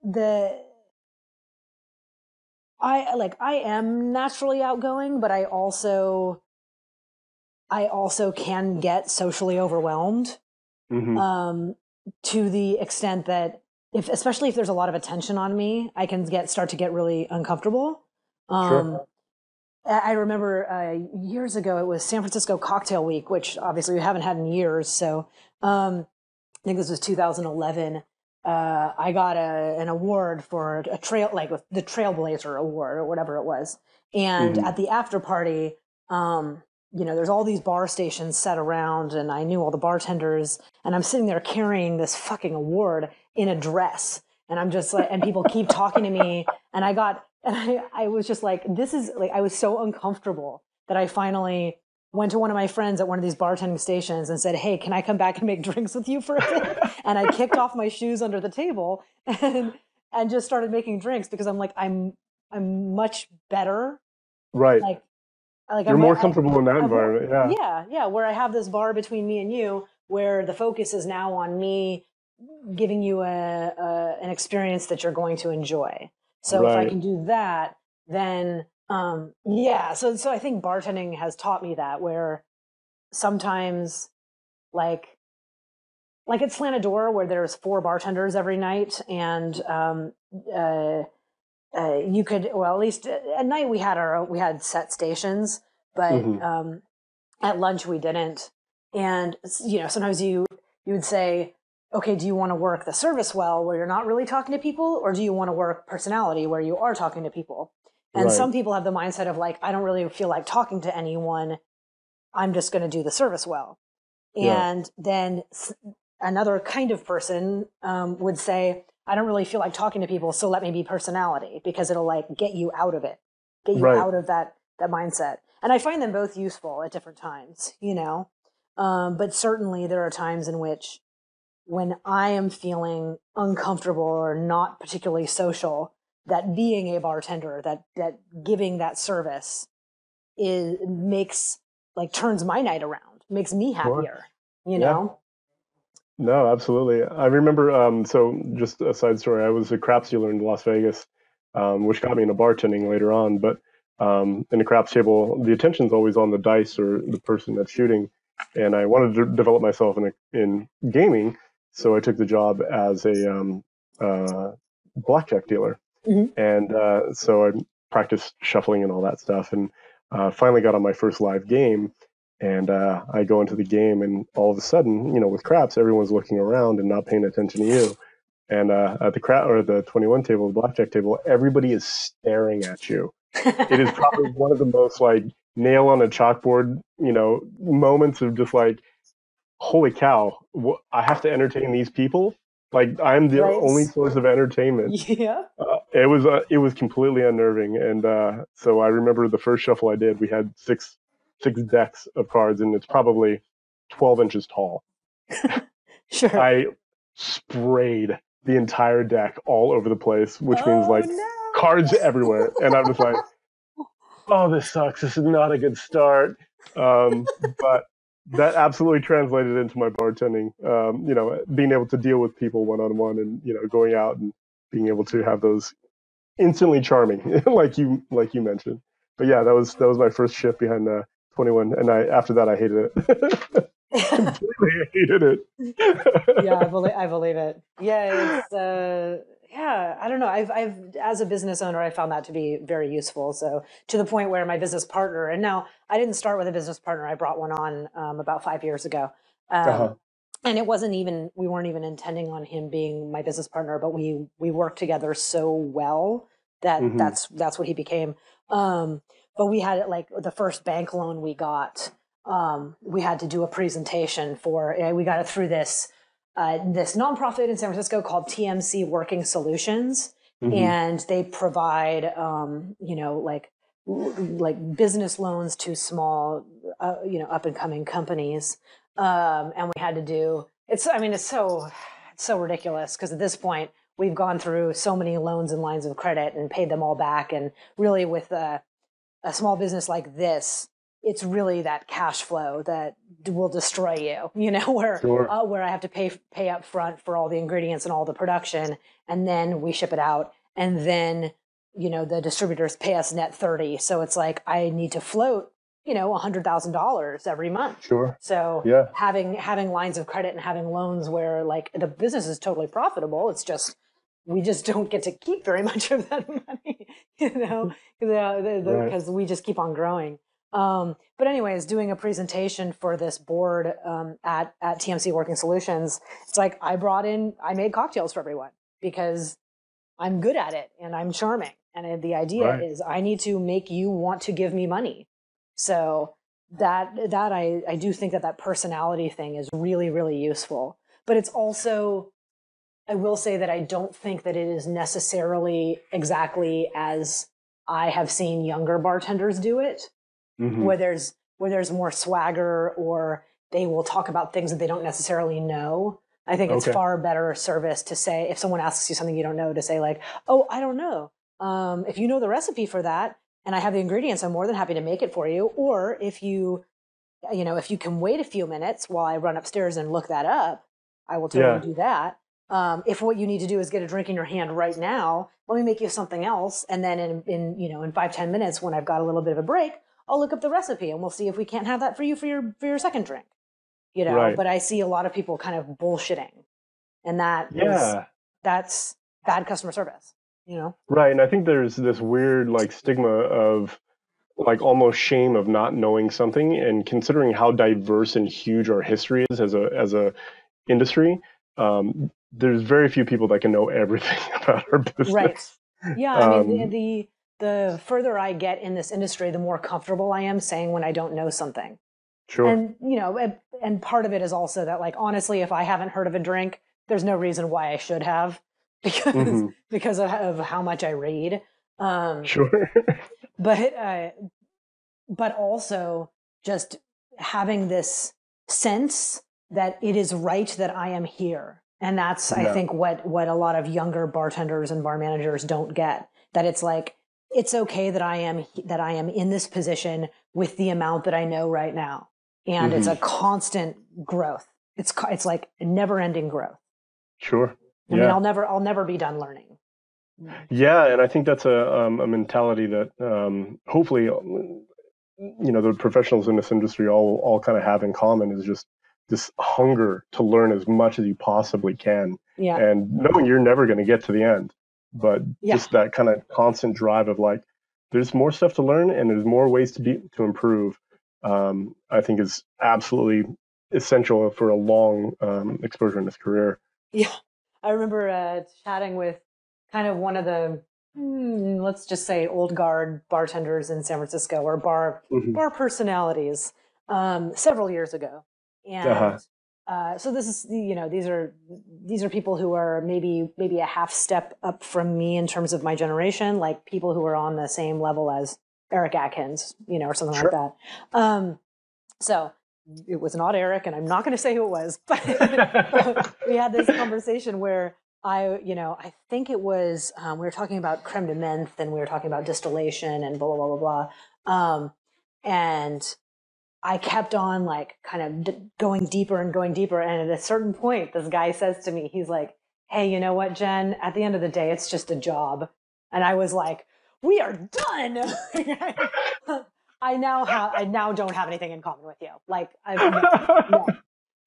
the I like I am naturally outgoing, but I also I also can get socially overwhelmed hmm um, to the extent that if especially if there's a lot of attention on me, I can get start to get really uncomfortable. Um, Sure. I I remember uh, years ago it was San Francisco Cocktail Week, which obviously we haven't had in years. So um, I think this was 2011. Uh, I got a, an award for a trail, like the Trailblazer Award or whatever it was. And Mhm. at the after party, um, you know, there's all these bar stations set around, and I knew all the bartenders, and I'm sitting there carrying this fucking award in a dress, and I'm just like, and people keep talking to me, and I got, and I, I was just like, this is like, I was so uncomfortable that I finally went to one of my friends at one of these bartending stations and said, "Hey, can I come back and make drinks with you for a bit?" and I kicked off my shoes under the table and and just started making drinks because I'm like, I'm I'm much better, Right. like. Like You're I'm more I- comfortable in that I'm environment. Yeah. yeah, yeah, where I have this bar between me and you, where the focus is now on me giving you a, a an experience that you're going to enjoy. So if I can do that, then um, yeah. So so I think bartending has taught me that where sometimes like like at Slanted Door where there's four bartenders every night and um, uh, uh, you could well at least at night we had our we had set stations but Mhm. um, at lunch we didn't and you know sometimes you you would say okay do you want to work the service well where you're not really talking to people or do you want to work personality where you are talking to people and Right. some people have the mindset of like i don't really feel like talking to anyone i'm just going to do the service well Yeah. and then s- another kind of person um, would say i don't really feel like talking to people so let me be personality because it'll like get you out of it get you Right. out of that that mindset and i find them both useful at different times you know um, but certainly there are times in which when i am feeling uncomfortable or not particularly social that being a bartender that that giving that service is makes like turns my night around makes me happier you Yeah. know No, absolutely. I remember. Um, so, just a side story. I was a craps dealer in Las Vegas, um, which got me into bartending later on. But um, in a craps table, the attention's always on the dice or the person that's shooting. And I wanted to develop myself in a, in gaming, so I took the job as a um, uh, blackjack dealer. Mhm. And uh, so I practiced shuffling and all that stuff, and uh, finally got on my first live game. And uh, I go into the game, and all of a sudden, you know, with craps, everyone's looking around and not paying attention to you. And uh, at the crap or the 21 table, the blackjack table, everybody is staring at you. It is probably one of the most like nail on a chalkboard, you know, moments of just like, holy cow, wh- I have to entertain these people. Like I'm the Right. only source of entertainment. yeah. Uh, it was uh, it was completely unnerving, and uh, so I remember the first shuffle I did. We had six six decks of cards, and it's probably twelve inches tall. Sure. I sprayed the entire deck all over the place, which means Oh, like no. cards everywhere, and I'm just like, oh, this sucks. This is not a good start. Um, but that absolutely translated into my bartending. Um, you know, being able to deal with people one on one, and you know, going out and being able to have those instantly charming, like you like you mentioned. But yeah, that was that was my first shift behind uh, 21, and I after that I hated it. Completely hated it. yeah, I believe, I believe it. Yeah, it's uh, yeah. I don't know. I've I've as a business owner, I found that to be very useful. So to the point where my business partner, and now I didn't start with a business partner. I brought one on um, about five years ago. Um, Uh-huh. And it wasn't even we weren't even intending on him being my business partner, but we we worked together so well that Mhm. that's that's what he became. Um, but we had it like the first bank loan we got. Um, we had to do a presentation for. eh, We got it through this uh, this nonprofit in San Francisco called TMC Working Solutions, Mhm. and they provide um, you know like like business loans to small uh, you know up and coming companies. Um, and we had to do it's. I mean, it's so it's so ridiculous because at this point we've gone through so many loans and lines of credit and paid them all back, and really with a, a small business like this it's really that cash flow that will destroy you. You know, where Sure. uh, where I have to pay pay up front for all the ingredients and all the production, and then we ship it out, and then you know the distributors pay us net thirty. So it's like I need to float, you know, a hundred thousand dollars every month. Sure. So Yeah. having having lines of credit and having loans where like the business is totally profitable, it's just we just don't get to keep very much of that money, you know, because Right. we just keep on growing. Um, but anyways, doing a presentation for this board um, at at TMC Working Solutions, it's like I brought in, I made cocktails for everyone because I'm good at it and I'm charming. And the idea Right. is I need to make you want to give me money. So that that I I do think that that personality thing is really really useful. But it's also I will say that I don't think that it is necessarily exactly as I have seen younger bartenders do it Mhm. where there's where there's more swagger or they will talk about things that they don't necessarily know. I think it's Okay. far better service to say if someone asks you something you don't know to say like, "Oh, I don't know." Um, if you know the recipe for that and I have the ingredients, I'm more than happy to make it for you. Or if you, you know, if you can wait a few minutes while I run upstairs and look that up, I will totally Yeah. do that. Um, if what you need to do is get a drink in your hand right now, let me make you something else, and then in, in you know in five ten minutes when I've got a little bit of a break, I'll look up the recipe and we'll see if we can't have that for you for your for your second drink. You know, Right. but I see a lot of people kind of bullshitting, and that Yeah. that's bad customer service. You know, Right, and I think there's this weird like stigma of like almost shame of not knowing something, and considering how diverse and huge our history is as a as a industry, um, there's very few people that can know everything about our business. right? Yeah, I mean the, Um, the the further I get in this industry, the more comfortable I am saying when I don't know something. Sure. And you know, and, part of it is also that like honestly, if I haven't heard of a drink, there's no reason why I should have because Mhm. because of, of how much I read. Um, Sure. but uh, but also just having this sense that it is right that I am here, and that's I think what what a lot of younger bartenders and bar managers don't get. That it's like it's okay that I am that I am in this position with the amount that I know right now, and it's a constant growth. It's it's like never ending growth. sure. I mean, Yeah. I'll never I'll never be done learning. Yeah, and I think that's a um, a mentality that um, hopefully, you know, the professionals in this industry all all kind of have in common is just this hunger to learn as much as you possibly can, Yeah. and knowing you're never going to get to the end, but Yeah. just that kind of constant drive of like, there's more stuff to learn and there's more ways to be to improve. Um, I think is absolutely essential for a long um, exposure in this career. Yeah, I remember uh, chatting with kind of one of the hmm, let's just say old guard bartenders in San Francisco or bar Mhm. bar personalities um, several years ago, and Uh-huh. Uh, so this is you know these are these are people who are maybe maybe a half step up from me in terms of my generation, like people who are on the same level as Erik Adkins, you know, or something Sure. like that. Um, so it was not Erik, and I'm not going to say who it was, but we had this conversation where I, you know, I think it was um, we were talking about creme de menthe and we were talking about distillation and blah blah blah blah blah, um, and I kept on like kind of d- going deeper and going deeper, and at a certain point, this guy says to me, he's like, "Hey, you know what, Jen? At the end of the day, it's just a job," and I was like, "We are done." I now have, I now don't have anything in common with you. Like, I've, no.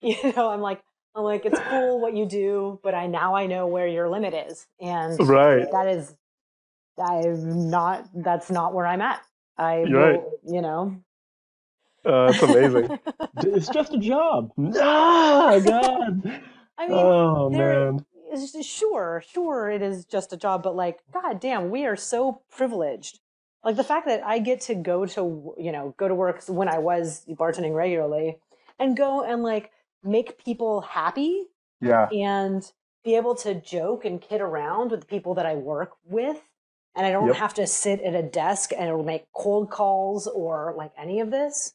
you know, I'm like, I'm like, it's cool what you do, but I now I know where your limit is, and right. that is, I'm not. That's not where I'm at. I, You're right. you know, Uh, that's amazing. it's just a job. Ah, God. I mean, oh man. it's just- sure, sure, it is just a job, but like, god damn, we are so privileged. Like the fact that I get to go to, you know, go to work when I was bartending regularly, and go and like make people happy Yeah. and be able to joke and kid around with the people that I work with. And I don't Yep. have to sit at a desk and make cold calls or like any of this.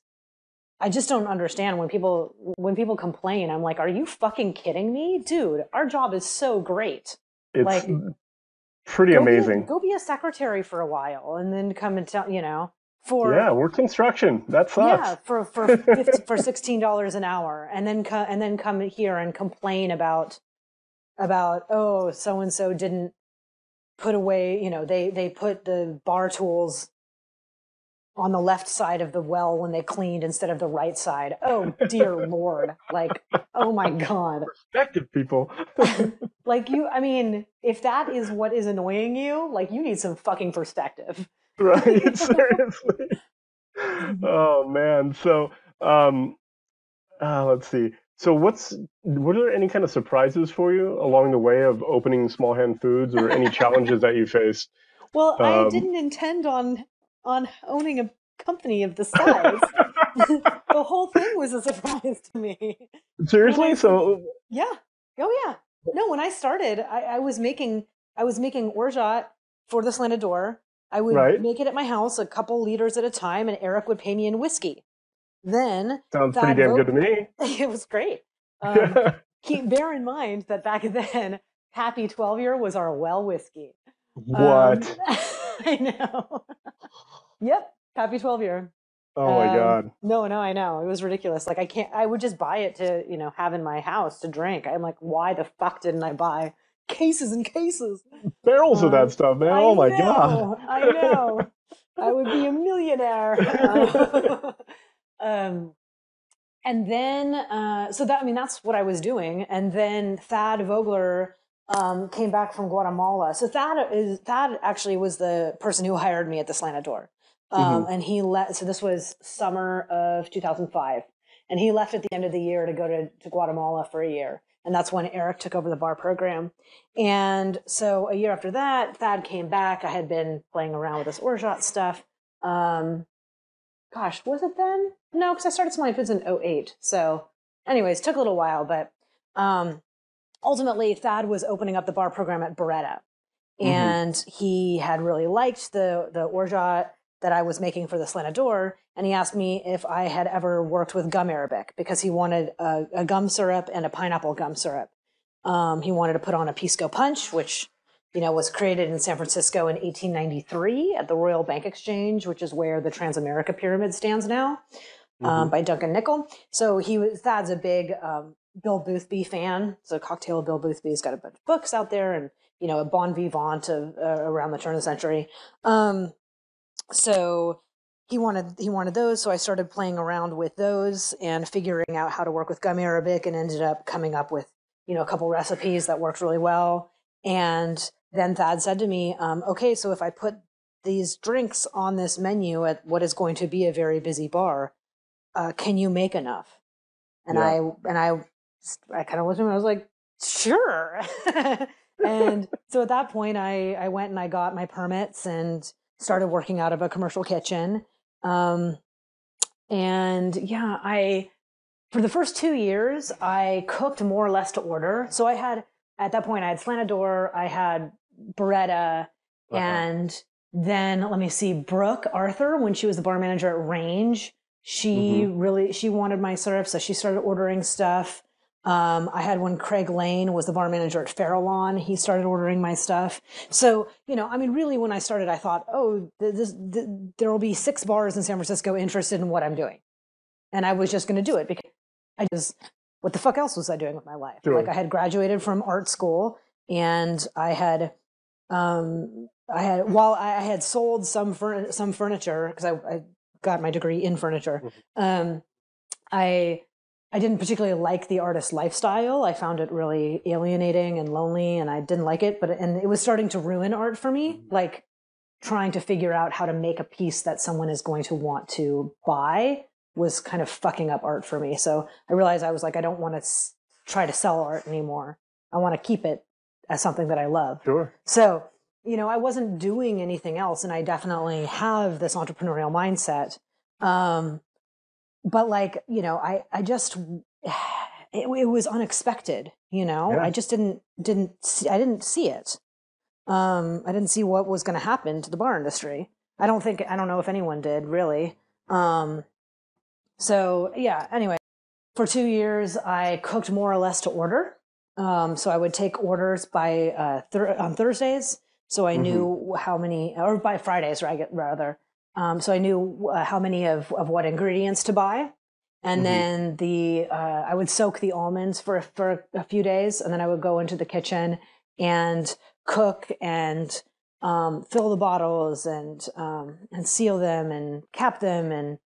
I just don't understand when people when people complain. I'm like, are you fucking kidding me, dude? Our job is so great. It's Like, pretty Go be amazing. go be a secretary for a while, and then come and tell you know for yeah, we're construction. That sucks. yeah for for 50, for sixteen dollars an hour, and then co- and then come here and complain about about oh so and so didn't put away you know they they put the bar tools on the left side of the well when they cleaned instead of the right side. Oh dear lord! Like oh my god! Perspective people. Like you, I mean, if that is what is annoying you, like you need some fucking perspective. right. Seriously. oh man. So um uh, let's see. So what's were there any kind of surprises for you along the way of opening small hand foods or any challenges that you faced? Well, I Um, didn't intend on on owning a company of the size. the whole thing was a surprise to me. Seriously? So Yeah. Oh yeah. No, when I started, I, I was making I was making orgeat for the slanted door. I would Right. make it at my house a couple liters at a time, and Erik would pay me in whiskey. Then sounds pretty damn vote- good to me. it was great. Um, keep bear in mind that back then, Pappy Twelve Year was our well whiskey. what? Um, I know. Yep, Pappy Twelve Year. oh my um, god. No, no, I know. It was ridiculous. Like I can't. I would just buy it to you know have in my house to drink. I'm like, why the fuck didn't I buy cases and cases? Barrels of um, that stuff, man. I oh my know, god. I know. I would be a millionaire. um, and then, uh, so that I mean, that's what I was doing. And then Thad Vogler um, came back from Guatemala. So Thad is Thad actually was the person who hired me at the Slanted Door. Um, And he left. So this was summer of 2005, and he left at the end of the year to go to, to Guatemala for a year. And that's when Erik took over the bar program. And so a year after that, Thad came back. I had been playing around with this Orgeat stuff. Um, gosh, was it then? No, because I started Small Hand Foods in 08. So, anyways, took a little while, but um, ultimately, Thad was opening up the bar program at Beretta. Mhm. And he had really liked the, the Orgeat that I was making for the Slanted Door. And he asked me if I had ever worked with gum Arabic because he wanted a, a gum syrup and a pineapple gum syrup. Um, he wanted to put on a Pisco Punch, which you know was created in San Francisco in 1893 at the Royal Bank Exchange, which is where the Transamerica Pyramid stands now, um, by Duncan Nicol. So he was Thad's a big um, Bill Boothby fan. So cocktail Bill Boothby's got a bunch of books out there and, you know, a bon vivant of uh, around the turn of the century. Um, so he wanted he wanted those so i started playing around with those and figuring out how to work with gum arabic and ended up coming up with you know a couple recipes that worked really well. And then thad said to me um, okay so if i put these drinks on this menu at what is going to be a very busy bar uh, can you make enough? And Yeah. i and i i kind of looked at him and i was like sure. And so at that point i i went and i got my permits and started working out of a commercial kitchen um, and yeah, I, for the first two years, I cooked more or less to order. So I had, at that point, I had Slanted Door, I had Beretta, Uh-huh. and then let me see, Brooke Arthur, when she was the bar manager at Range, she really, she wanted my syrup. So she started ordering stuff. Um, I had one Craig Lane was the bar manager at Farallon. He started ordering my stuff. So, you know, I mean, really, when I started, I thought, oh, th- this, there will be six bars in San Francisco interested in what I'm doing. And I was just going to do it because I just, what the fuck else was I doing with my life? Sure. Like, I had graduated from art school and I had, um, I had, while I had sold some, furn- some furniture, because I, I got my degree in furniture, um, I, I didn't particularly like the artist lifestyle. I found it really alienating and lonely and I didn't like it, but and it was starting to ruin art for me, like trying to figure out how to make a piece that someone is going to want to buy was kind of fucking up art for me. So I realized I was like I don't want to s- try to sell art anymore. I want to keep it as something that I love. Sure. So, you know, I wasn't doing anything else, and I definitely have this entrepreneurial mindset. Um, but like, you know, I, I just, it, it was unexpected, you know, Yeah. I just didn't, didn't, see, I didn't see it. Um, I didn't see what was going to happen to the bar industry. I don't think, I don't know if anyone did really. Um, so yeah, anyway, for two years, I cooked more or less to order. Um, so I would take orders by uh, thir- on Thursdays. So I Mhm. knew how many, or by Fridays, rather. Um, so I knew uh, how many of, of what ingredients to buy. And Mhm. then the uh, I would soak the almonds for for a few days, and then I would go into the kitchen and cook and um, fill the bottles and um, and seal them and cap them and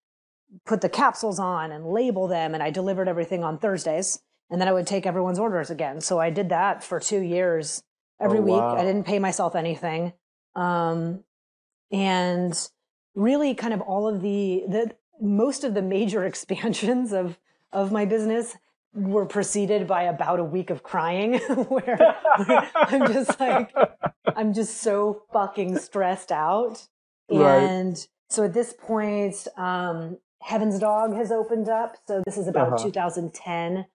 put the capsules on and label them. And I delivered everything on Thursdays, and then I would take everyone's orders again. So I did that for two years every Oh, week. wow. I didn't pay myself anything, um, and really, kind of all of the the most of the major expansions of of my business were preceded by about a week of crying where, where I'm just like I'm just so fucking stressed out. Right. And so at this point, um, Heaven's Dog has opened up. So this is about Uh-huh. 2010.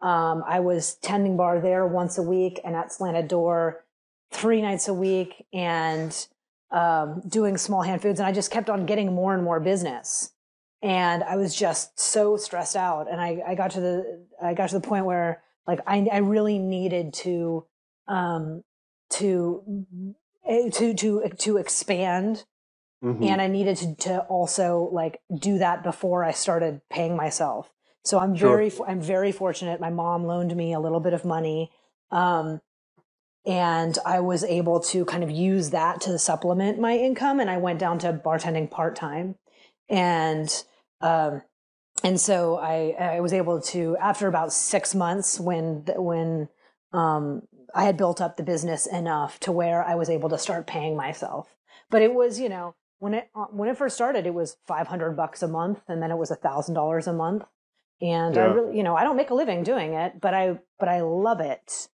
Um, I was tending bar there once a week and at Slanted Door three nights a week and um, doing small hand foods. And I just kept on getting more and more business. And I was just so stressed out. And I, I got to the I got to the point where like I, I really needed to um, to eh, to to to expand Mhm. and I needed to, to also like do that before I started paying myself. So I'm Sure. very I'm very fortunate. My mom loaned me a little bit of money, um, and I was able to kind of use that to supplement my income. And I went down to bartending part time, and um, and so I I was able to after about six months when when um, I had built up the business enough to where I was able to start paying myself. But it was you know when it uh, when it first started, it was five hundred bucks a month, and then it was a thousand dollars a month. And I really, you know, I don't make a living doing it, but I but I love it.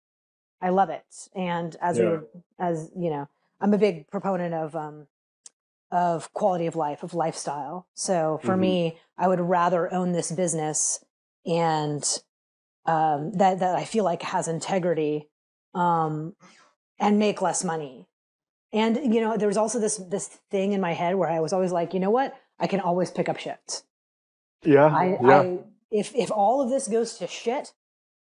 I love it. And as we Yeah. were, as you know, I'm a big proponent of um of quality of life, of lifestyle. So for Mhm. me, I would rather own this business and um, that that I feel like has integrity um, and make less money. And you know, there was also this this thing in my head where I was always like, you know what, I can always pick up shifts. Yeah. I, yeah. I if if all of this goes to shit,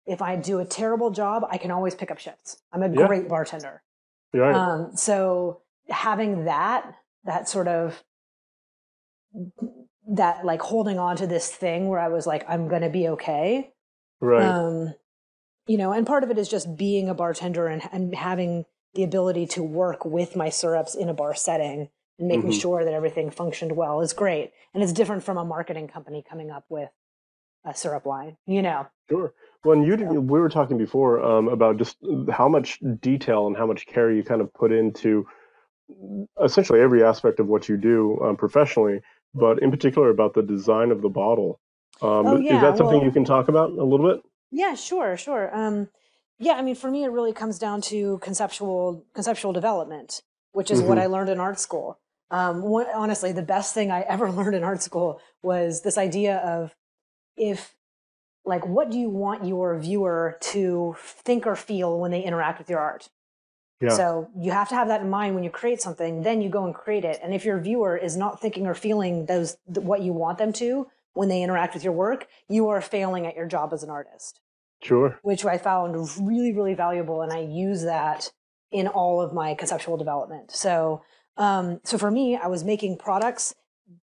if I do a terrible job, I can always pick up shifts. I'm a Yeah. great bartender. right. Um, so having that that sort of that like holding on to this thing where I was like, I'm gonna be okay. right. Um, you know, and part of it is just being a bartender and, and having the ability to work with my syrups in a bar setting and making Mhm. sure that everything functioned well is great. And it's different from a marketing company coming up with a syrup line, you know. Sure. Well, you did, we were talking before um, about just how much detail and how much care you kind of put into essentially every aspect of what you do um, professionally, but in particular about the design of the bottle. Um, Oh, is that something well- you can talk about a little bit? Yeah, sure, sure. Um, yeah, I mean, for me, it really comes down to conceptual conceptual development, which is what Mhm. I learned in art school. Um, one, honestly, the best thing I ever learned in art school was this idea of if, like, what do you want your viewer to think or feel when they interact with your art? Yeah. So you have to have that in mind when you create something. Then you go and create it. And if your viewer is not thinking or feeling those what you want them to when they interact with your work, you are failing at your job as an artist Sure. which I found really, really valuable. And I use that in all of my conceptual development. So, um, so for me, I was making products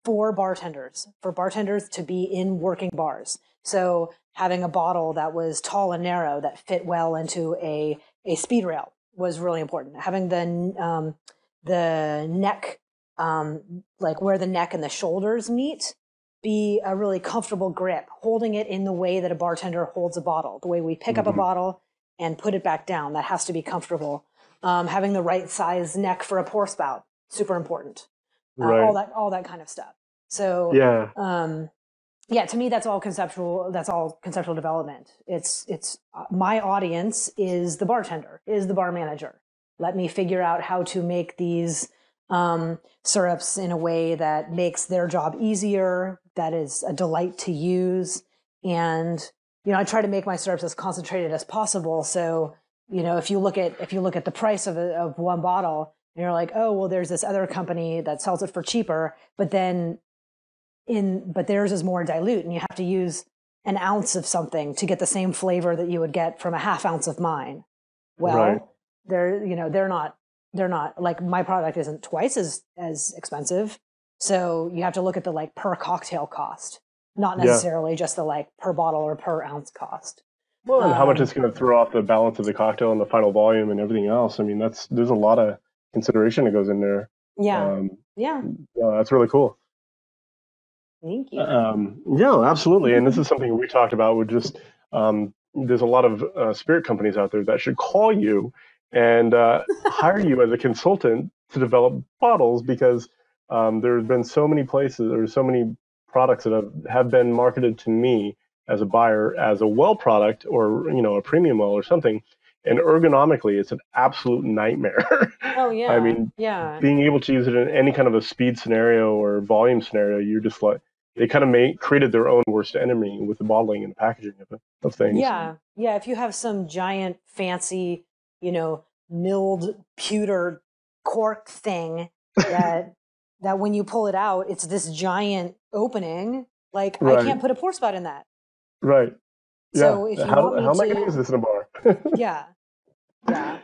for bartenders, for bartenders to be in working bars. So having a bottle that was tall and narrow that fit well into a, a speed rail was really important. Having the, um, the neck, um, like where the neck and the shoulders meet, be a really comfortable grip, holding it in the way that a bartender holds a bottle, the way we pick up a Mhm. bottle and put it back down. That has to be comfortable. Um, having the right size neck for a pour spout, super important. Uh, Right. All that, all that kind of stuff. So, yeah. um, yeah, to me, that's all conceptual. That's all conceptual development. It's, it's uh, my audience is the bartender, is the bar manager. Let me figure out how to make these um, syrups in a way that makes their job easier, that is a delight to use. And, you know, I try to make my syrups as concentrated as possible. So, you know, if you look at, if you look at the price of, a, of one bottle and you're like, oh, well, there's this other company that sells it for cheaper, but then in, but theirs is more dilute and you have to use an ounce of something to get the same flavor that you would get from a half ounce of mine. Well, Right. they're, you know, they're not, they're not like my product isn't twice as, as expensive. So you have to look at the like per cocktail cost, not Yeah. necessarily just the like per bottle or per ounce cost. Well, and how much Um, it's going to throw off the balance of the cocktail and the final volume and everything else. I mean, that's there's a lot of consideration that goes in there. Yeah. Um, yeah. uh, that's really cool. Thank you. Um, yeah, absolutely. And this is something we talked about. With just um, there's a lot of uh, spirit companies out there that should call you and uh, hire you as a consultant to develop bottles because um, there's been so many places or so many products that have, have been marketed to me as a buyer as a well product or you know a premium well or something and ergonomically it's an absolute nightmare oh yeah. I mean, yeah. being able to use it in any kind of a speed scenario or volume scenario, you're just like they kind of made created their own worst enemy with the bottling and the packaging of, of things. Yeah, yeah. If you have some giant, fancy, you know, milled pewter cork thing that that when you pull it out, it's this giant opening. Like I can't put a pour spot in that. Right. Yeah. So if you how want me how am I going to- to use this in a bar? Yeah, yeah.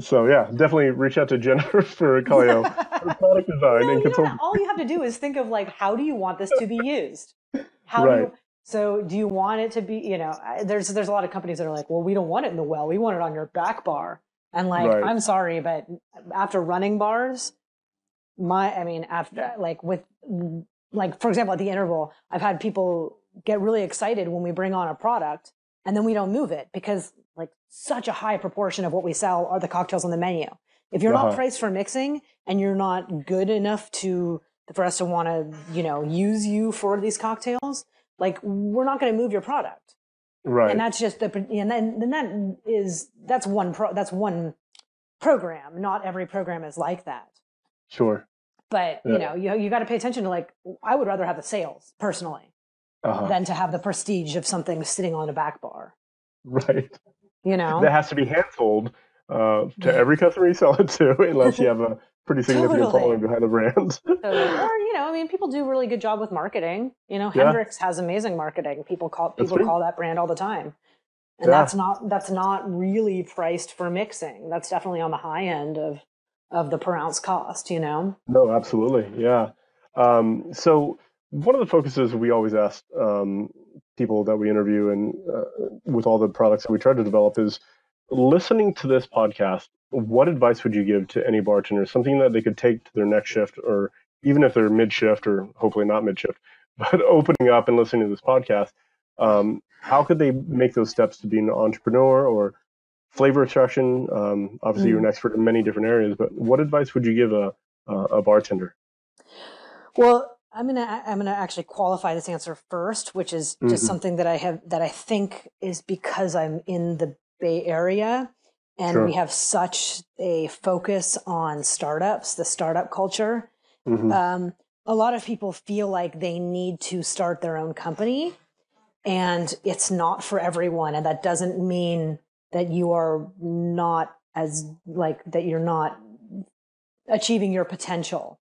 So yeah, definitely reach out to Jennifer for Colliau for product design No, and you don't consult. all you have to do is think of like, how do you want this to be used? How do you, so do you want it to be, you know, there's, there's a lot of companies that are like, well, we don't want it in the well. We want it on your back bar. And like, Right. I'm sorry, but after running bars, my, I mean, after like with, like, for example, at the interval, I've had people get really excited when we bring on a product and then we don't move it because like such a high proportion of what we sell are the cocktails on the menu. If you're not Uh-huh. priced for mixing and you're not good enough to for us to want to, you know, use you for these cocktails, like we're not going to move your product. Right. And that's just the and then then that is that's one pro that's one program. Not every program is like that. sure. But Yeah. you know, you you got to pay attention to like I would rather have the sales personally Uh-huh. than to have the prestige of something sitting on a back bar. Right. You know, That has to be hand sold uh, to every customer you sell it to, unless you have a pretty significant Totally. following behind the brand. So, or you know, I mean, people do a really good job with marketing. You know, Yeah. Hendrick's has amazing marketing. People call people call that brand all the time, and Yeah. that's not that's not really priced for mixing. That's definitely on the high end of of the per ounce cost. You know, No, absolutely. Yeah. Um, so one of the focuses we always ask um, people that we interview and uh, with all the products that we try to develop is listening to this podcast. What advice would you give to any bartender? Something that they could take to their next shift, or even if they're mid shift, or hopefully not mid shift, but opening up and listening to this podcast. Um, how could they make those steps to being an entrepreneur or flavor extraction? Um, obviously, mm. you're an expert in many different areas, but what advice would you give a, a, a bartender? Well, I'm gonna I'm gonna actually qualify this answer first, which is just mm-hmm. something that I have that I think is because I'm in the Bay Area and sure. we have such a focus on startups, the startup culture. Mm-hmm. Um, a lot of people feel like they need to start their own company, and it's not for everyone. And that doesn't mean that you are not as like that you're not achieving your potential.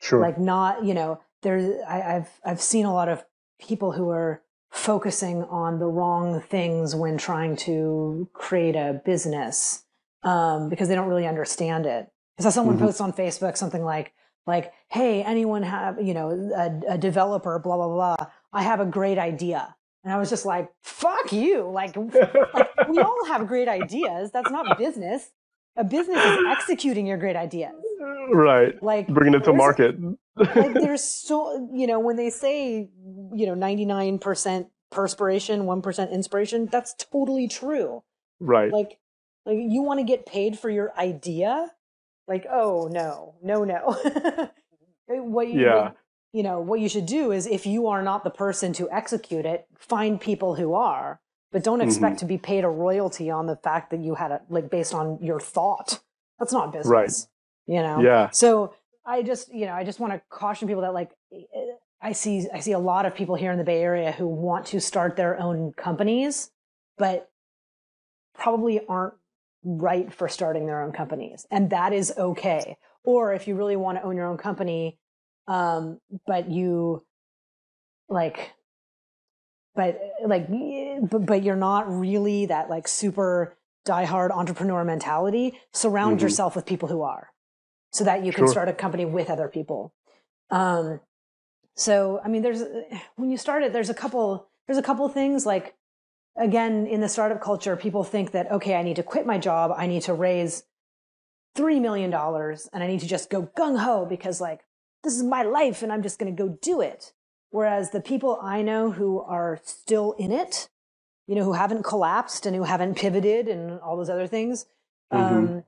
Sure. Like not, you know, there I, I've I've seen a lot of people who are focusing on the wrong things when trying to create a business um, because they don't really understand it. I saw someone mm-hmm. post on Facebook something like like, "Hey, anyone have you know a, a developer? Blah blah blah. I have a great idea." And I was just like, "Fuck you!" Like, like we all have great ideas. That's not business. A business is executing your great ideas. Right. Like bringing it to market. Like there's so you know when they say you know 99% perspiration 1% inspiration that's totally true. Right. Like like you want to get paid for your idea? Like oh no no no. What you yeah. What, you know what you should do is if you are not the person to execute it find people who are but don't expect mm-hmm. to be paid a royalty on the fact that you had a like based on your thought. That's not business. right you know yeah so I just, you know, I just want to caution people that like I see I see a lot of people here in the Bay Area who want to start their own companies, but probably aren't right for starting their own companies, and that is okay. Or if you really want to own your own company, um, but you like, but like, but, but you're not really that like super diehard entrepreneur mentality. Surround mm-hmm. yourself with people who are so that you can sure. start a company with other people. Um, so, I mean, there's when you start it, there's a couple there's a couple things like again in the startup culture, people think that okay, I need to quit my job, I need to raise three million dollars, and I need to just go gung ho because like this is my life, and I'm just going to go do it. Whereas the people I know who are still in it, you know, who haven't collapsed and who haven't pivoted and all those other things, mm-hmm. um,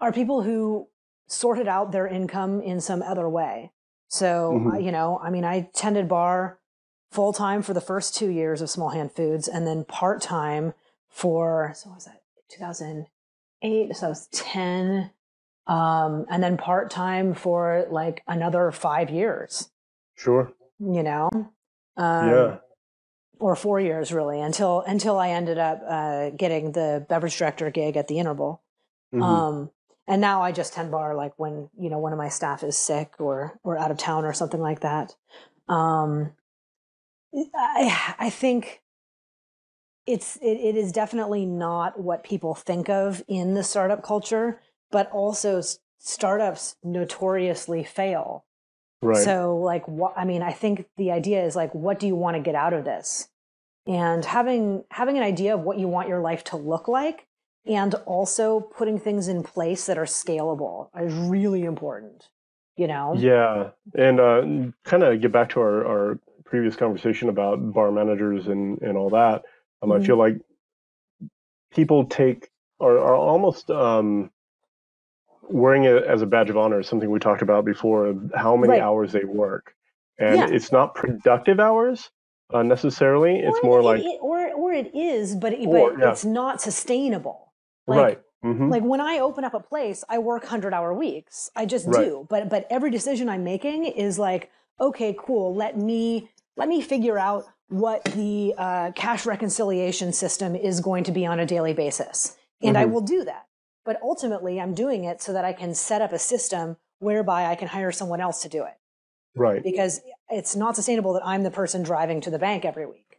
are people who sorted out their income in some other way. So, mm-hmm. uh, you know, I mean, I tended bar full time for the first two years of Small Hand Foods and then part time for, so was that, 2008? So I was 10. Um, and then part time for like another five years. Sure. You know? Um, yeah. Or four years really until until I ended up uh, getting the beverage director gig at the Interval. Mm-hmm. Um, and now I just tend bar like when you know one of my staff is sick or or out of town or something like that. Um, I I think it's it, it is definitely not what people think of in the startup culture, but also startups notoriously fail. Right. So like what I mean, I think the idea is like, what do you want to get out of this? And having having an idea of what you want your life to look like and also putting things in place that are scalable is really important you know yeah and uh, kind of get back to our, our previous conversation about bar managers and and all that um, mm-hmm. i feel like people take are, are almost um, wearing it as a badge of honor something we talked about before how many right. hours they work and yeah. it's not productive hours uh, necessarily it's more it, like it, or or it is but, it, or, but yeah. it's not sustainable like, right. Mm-hmm. Like when I open up a place, I work 100 hour weeks. I just right. do. But but every decision I'm making is like, okay, cool. Let me let me figure out what the uh, cash reconciliation system is going to be on a daily basis, and mm-hmm. I will do that. But ultimately, I'm doing it so that I can set up a system whereby I can hire someone else to do it. Right. Because it's not sustainable that I'm the person driving to the bank every week.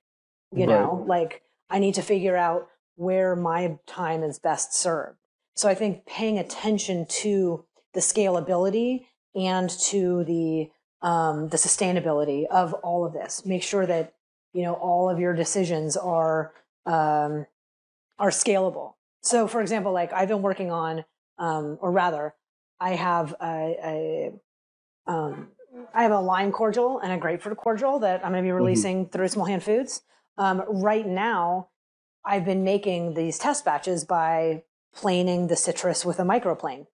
You right. know, like I need to figure out where my time is best served. So I think paying attention to the scalability and to the um, the sustainability of all of this. Make sure that you know all of your decisions are um, are scalable. So, for example, like I've been working on, um, or rather, I have a, a um, I have a lime cordial and a grapefruit cordial that I'm going to be Mm-hmm. releasing through Small Hand Foods. Um, right now, I've been making these test batches by planing the citrus with a microplane,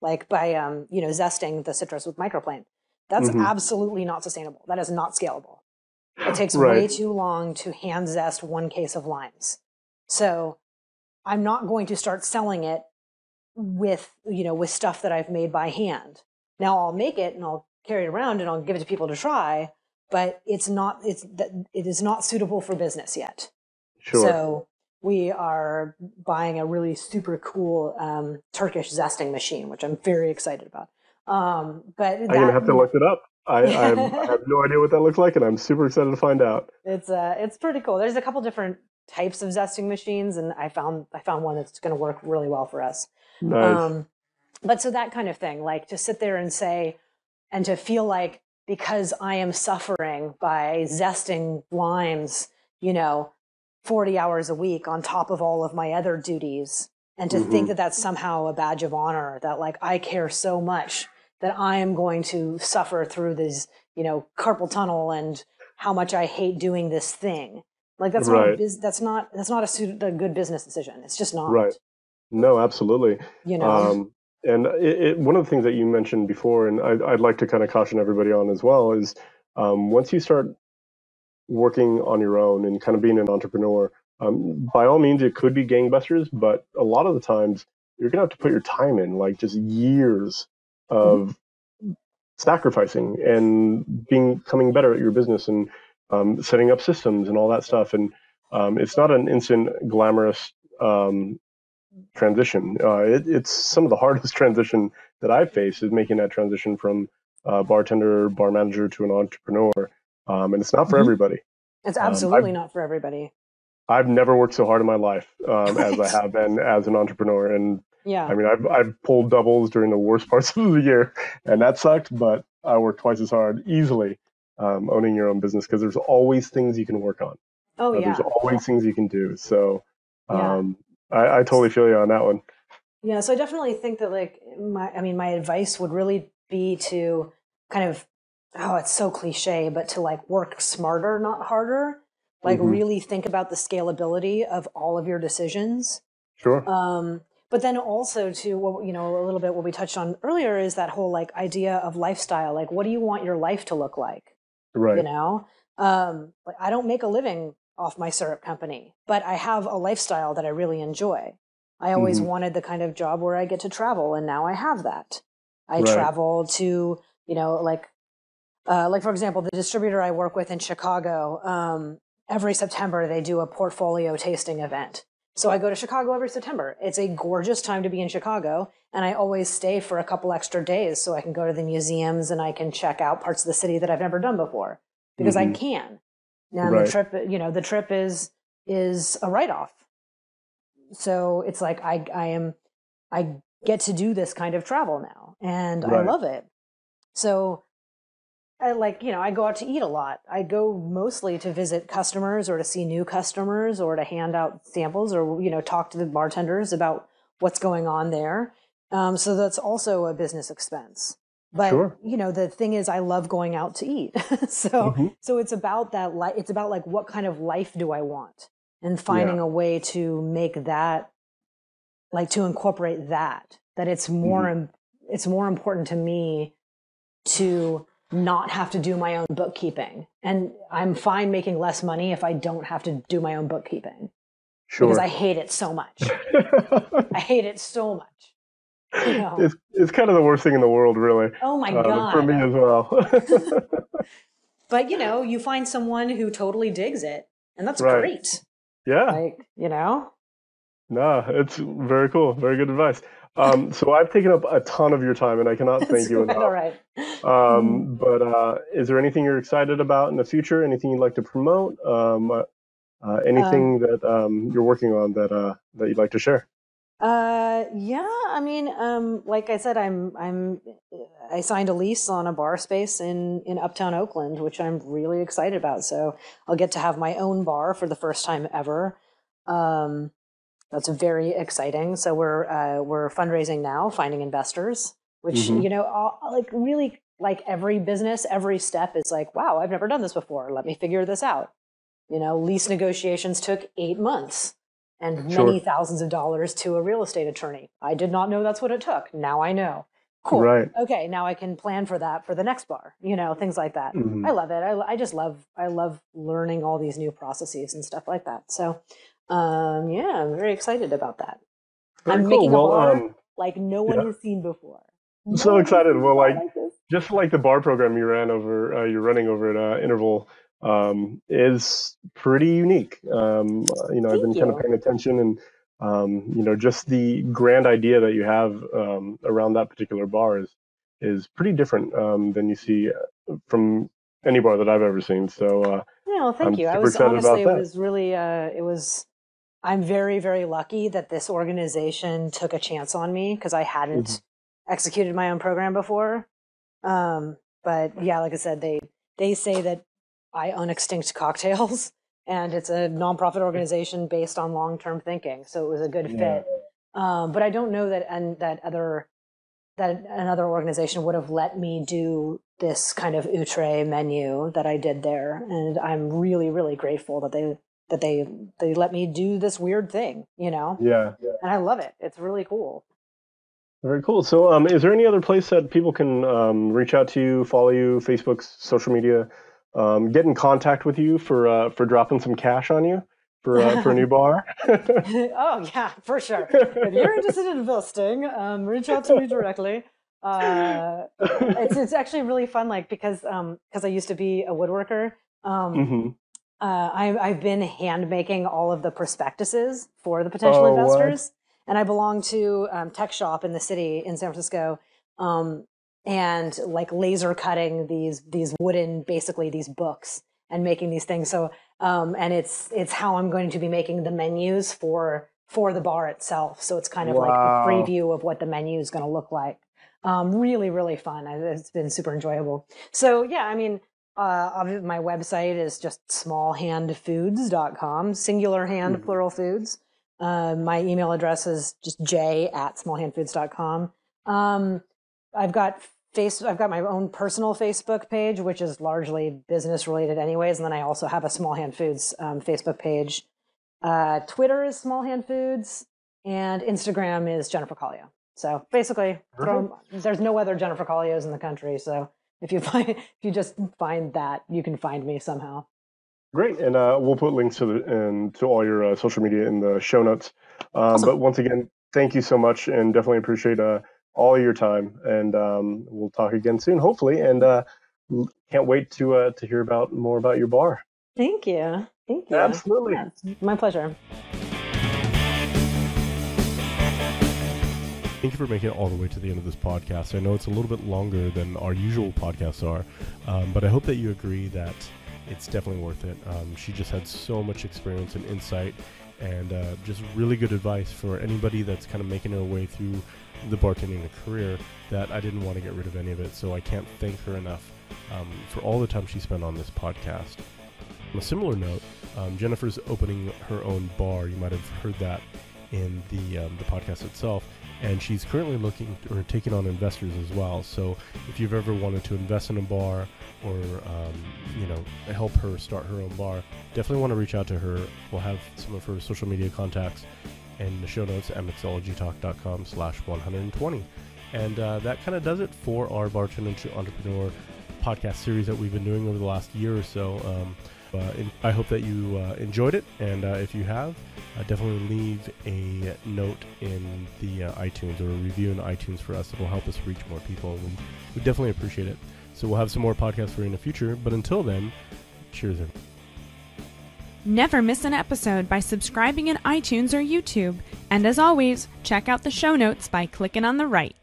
like by um, you know zesting the citrus with microplane. That's Mhm. absolutely not sustainable. That is not scalable. It takes way too long to hand zest one case of limes. So I'm not going to start selling it with you know with stuff that I've made by hand. Now I'll make it and I'll carry it around and I'll give it to people to try, but it's not it's that it is not suitable for business yet. Sure. So we are buying a really super cool um, Turkish zesting machine, which I'm very excited about. Um, but I'm gonna have to look it up. I, I have no idea what that looks like, and I'm super excited to find out. It's uh, it's pretty cool. There's a couple different types of zesting machines, and I found I found one that's going to work really well for us. Nice. Um, but so that kind of thing, like to sit there and say, and to feel like because I am suffering by zesting limes, you know, 40 hours a week on top of all of my other duties, and to think Mhm. that that's somehow a badge of honor, that like I care so much that I am going to suffer through this, you know, carpal tunnel and how much I hate doing this thing. Like that's not a Right. bus- that's not that's not a, a good business decision. It's just not. Right. no, absolutely. You know. Um, and it, it, one of the things that you mentioned before, and I'd, I'd like to kind of caution everybody on as well, is um, once you start working on your own and kind of being an entrepreneur, um, by all means, it could be gangbusters, but a lot of the times you're going to have to put your time in, like just years of sacrificing and being coming better at your business and um, setting up systems and all that stuff. And um, it's not an instant glamorous um, transition. Uh, it, it's some of the hardest transition that I've faced is making that transition from uh, bartender, bar manager to an entrepreneur. Um, and it's not for Mhm. everybody. It's Um, absolutely I've- not for everybody. I've never worked so hard in my life um, as I have been as an entrepreneur. And Yeah. I mean, I've, I've pulled doubles during the worst parts of the year, and that sucked, but I worked twice as hard easily um, owning your own business because there's always things you can work on. oh Uh, yeah. There's always things you can do. So Yeah. um, I, I totally feel you on that one. Yeah. So I definitely think that like my I mean my advice would really be to kind of oh it's so cliche, but to like work smarter, not harder. Like Mhm. really think about the scalability of all of your decisions. Sure. Um, but then also to what you know a little bit what we touched on earlier is that whole like idea of lifestyle. Like what do you want your life to look like? right. you know um like i don't make a living off my syrup company but i have a lifestyle that i really enjoy i always Mhm. wanted the kind of job where i get to travel and now i have that i Right. travel to you know like uh, like for example the distributor i work with in chicago um, every september they do a portfolio tasting event. So i go to chicago every september. It's a gorgeous time to be in chicago and i always stay for a couple extra days so i can go to the museums and i can check out parts of the city that i've never done before because i Mhm. can. Now Right. the trip you know the trip is is a write-off. So it's like i i am i get to do this kind of travel now and i love it. So I like, you know, I go out to eat a lot. I go mostly to visit customers or to see new customers or to hand out samples or, you know, talk to the bartenders about what's going on there. Um, so that's also a business expense. But, Sure. you know, the thing is, I love going out to eat. so, Mhm. so it's about that, li- it's about like, what kind of life do I want? And finding a way to make that, like to incorporate that, that it's more, im- it's more important to me to not have to do my own bookkeeping. And I'm fine making less money if I don't have to do my own bookkeeping Sure. because I hate it so much. I hate it so much. You know. it's it's kind of the worst thing in the world, really. Oh my uh, God. For me as well. But you know, you find someone who totally digs it, and that's Right. great. yeah. Like, you know? No, it's very cool. Very good advice. Um, so I've taken up a ton of your time, and I cannot thank you enough. all right. Um, but uh, is there anything you're excited about in the future? Anything you'd like to promote? Um, uh, uh, anything that um, you're working on that uh, that you'd like to share? Uh, yeah. I mean, um, like I said, I'm I'm I signed a lease on a bar space in in Uptown Oakland, which I'm really excited about. So I'll get to have my own bar for the first time ever. Um, that's very exciting. So we're uh, we're fundraising now, finding investors, which Mhm. you know, all, like really like every business, every step is like, wow, I've never done this before. Let me figure this out. You know, lease negotiations took eight months and Sure. many thousands of dollars to a real estate attorney. I did not know that's what it took. Now I know. Cool. Right. Okay, now I can plan for that for the next bar. You know, things like that. Mhm. I love it. I, I just love I love learning all these new processes and stuff like that. So, um, yeah, I'm very excited about that. Very I'm cool. making a Well, bar um, like no one yeah. has seen before. I'm so No has excited. Well, bar like, just like the bar program you ran over, uh, you're running over at uh, Interval, um, is pretty unique. Um, you know, I've been Thank kind of paying attention, and um, you know, just the grand idea that you have um, around that particular bar is is pretty different um, than you see uh, from any bar that I've ever seen. So, uh, Yeah, well, thank I'm you. I was honestly, it was really, uh, it was. I'm very, very lucky that this organization took a chance on me because I hadn't Mm-hmm. executed my own program before. Um, but yeah, like I said, they they say that I own Extinct Cocktails, and it's a nonprofit organization based on long term thinking. So it was a good Yeah. fit. Um, but I don't know that and that other that another organization would have let me do this kind of outre menu that I did there, and I'm really, really grateful that they that they they let me do this weird thing, you know, yeah, and I love it. It's really cool. very cool. So, um, is there any other place that people can um, reach out to you, follow you, Facebook's social media, um, get in contact with you for uh, for dropping some cash on you for uh, for a new bar? oh yeah, for sure. If you're interested in investing, um, reach out to me directly. Uh, it's it's actually really fun, like because um because I used to be a woodworker. Um, hmm uh, I, I've been hand making all of the prospectuses for the potential Oh, what? investors, and I belong to um, TechShop in the city in San Francisco, um, and like laser cutting these these wooden, basically these books and making these things. So, um, and it's it's how I'm going to be making the menus for for the bar itself. So it's kind of like a preview of what the menu is going to look like. Um, really, really fun. It's been super enjoyable. So yeah, I mean, uh, my website is just smallhandfoods.com, singular hand, Mhm. plural foods. Uh, my email address is just j at smallhandfoods.com. Um, I've got face, I've got my own personal Facebook page, which is largely business related anyways. And then I also have a Small Hand Foods um, Facebook page. Uh, Twitter is Small Hand Foods and Instagram is Jennifer Colliau. So basically, throw, there's no other Jennifer Colliaus in the country. So if you find, if you just find that, you can find me somehow. Great, and uh, we'll put links to the and to all your uh, social media in the show notes. Um, Awesome. But once again, thank you so much, and definitely appreciate uh, all your time. And um, we'll talk again soon, hopefully. And uh, can't wait to uh, to hear about more about your bar. Thank you. Thank you. Absolutely. Yeah, my pleasure. Thank you for making it all the way to the end of this podcast. I know it's a little bit longer than our usual podcasts are, um, but I hope that you agree that it's definitely worth it. Um, she just had so much experience and insight, and uh, just really good advice for anybody that's kind of making their way through the bartending career. That I didn't want to get rid of any of it, so I can't thank her enough um, for all the time she spent on this podcast. On a similar note, um, Jennifer's opening her own bar. You might have heard that in the um, the podcast itself, and she's currently looking or taking on investors as well. So if you've ever wanted to invest in a bar or um, you know help her start her own bar, definitely want to reach out to her. We'll have some of her social media contacts in the show notes at mixologytalk.com slash 120. And uh, that kind of does it for our Bartender to Entrepreneur podcast series that we've been doing over the last year or so. Um, uh, in, I hope that you uh, enjoyed it, and uh, if you have, uh, definitely leave a note in the uh, iTunes or a review in iTunes for us. It'll help us reach more people. We, we definitely appreciate it. So we'll have some more podcasts for you in the future. But until then, cheers. everyone. Never miss an episode by subscribing in iTunes or YouTube. And as always, check out the show notes by clicking on the right.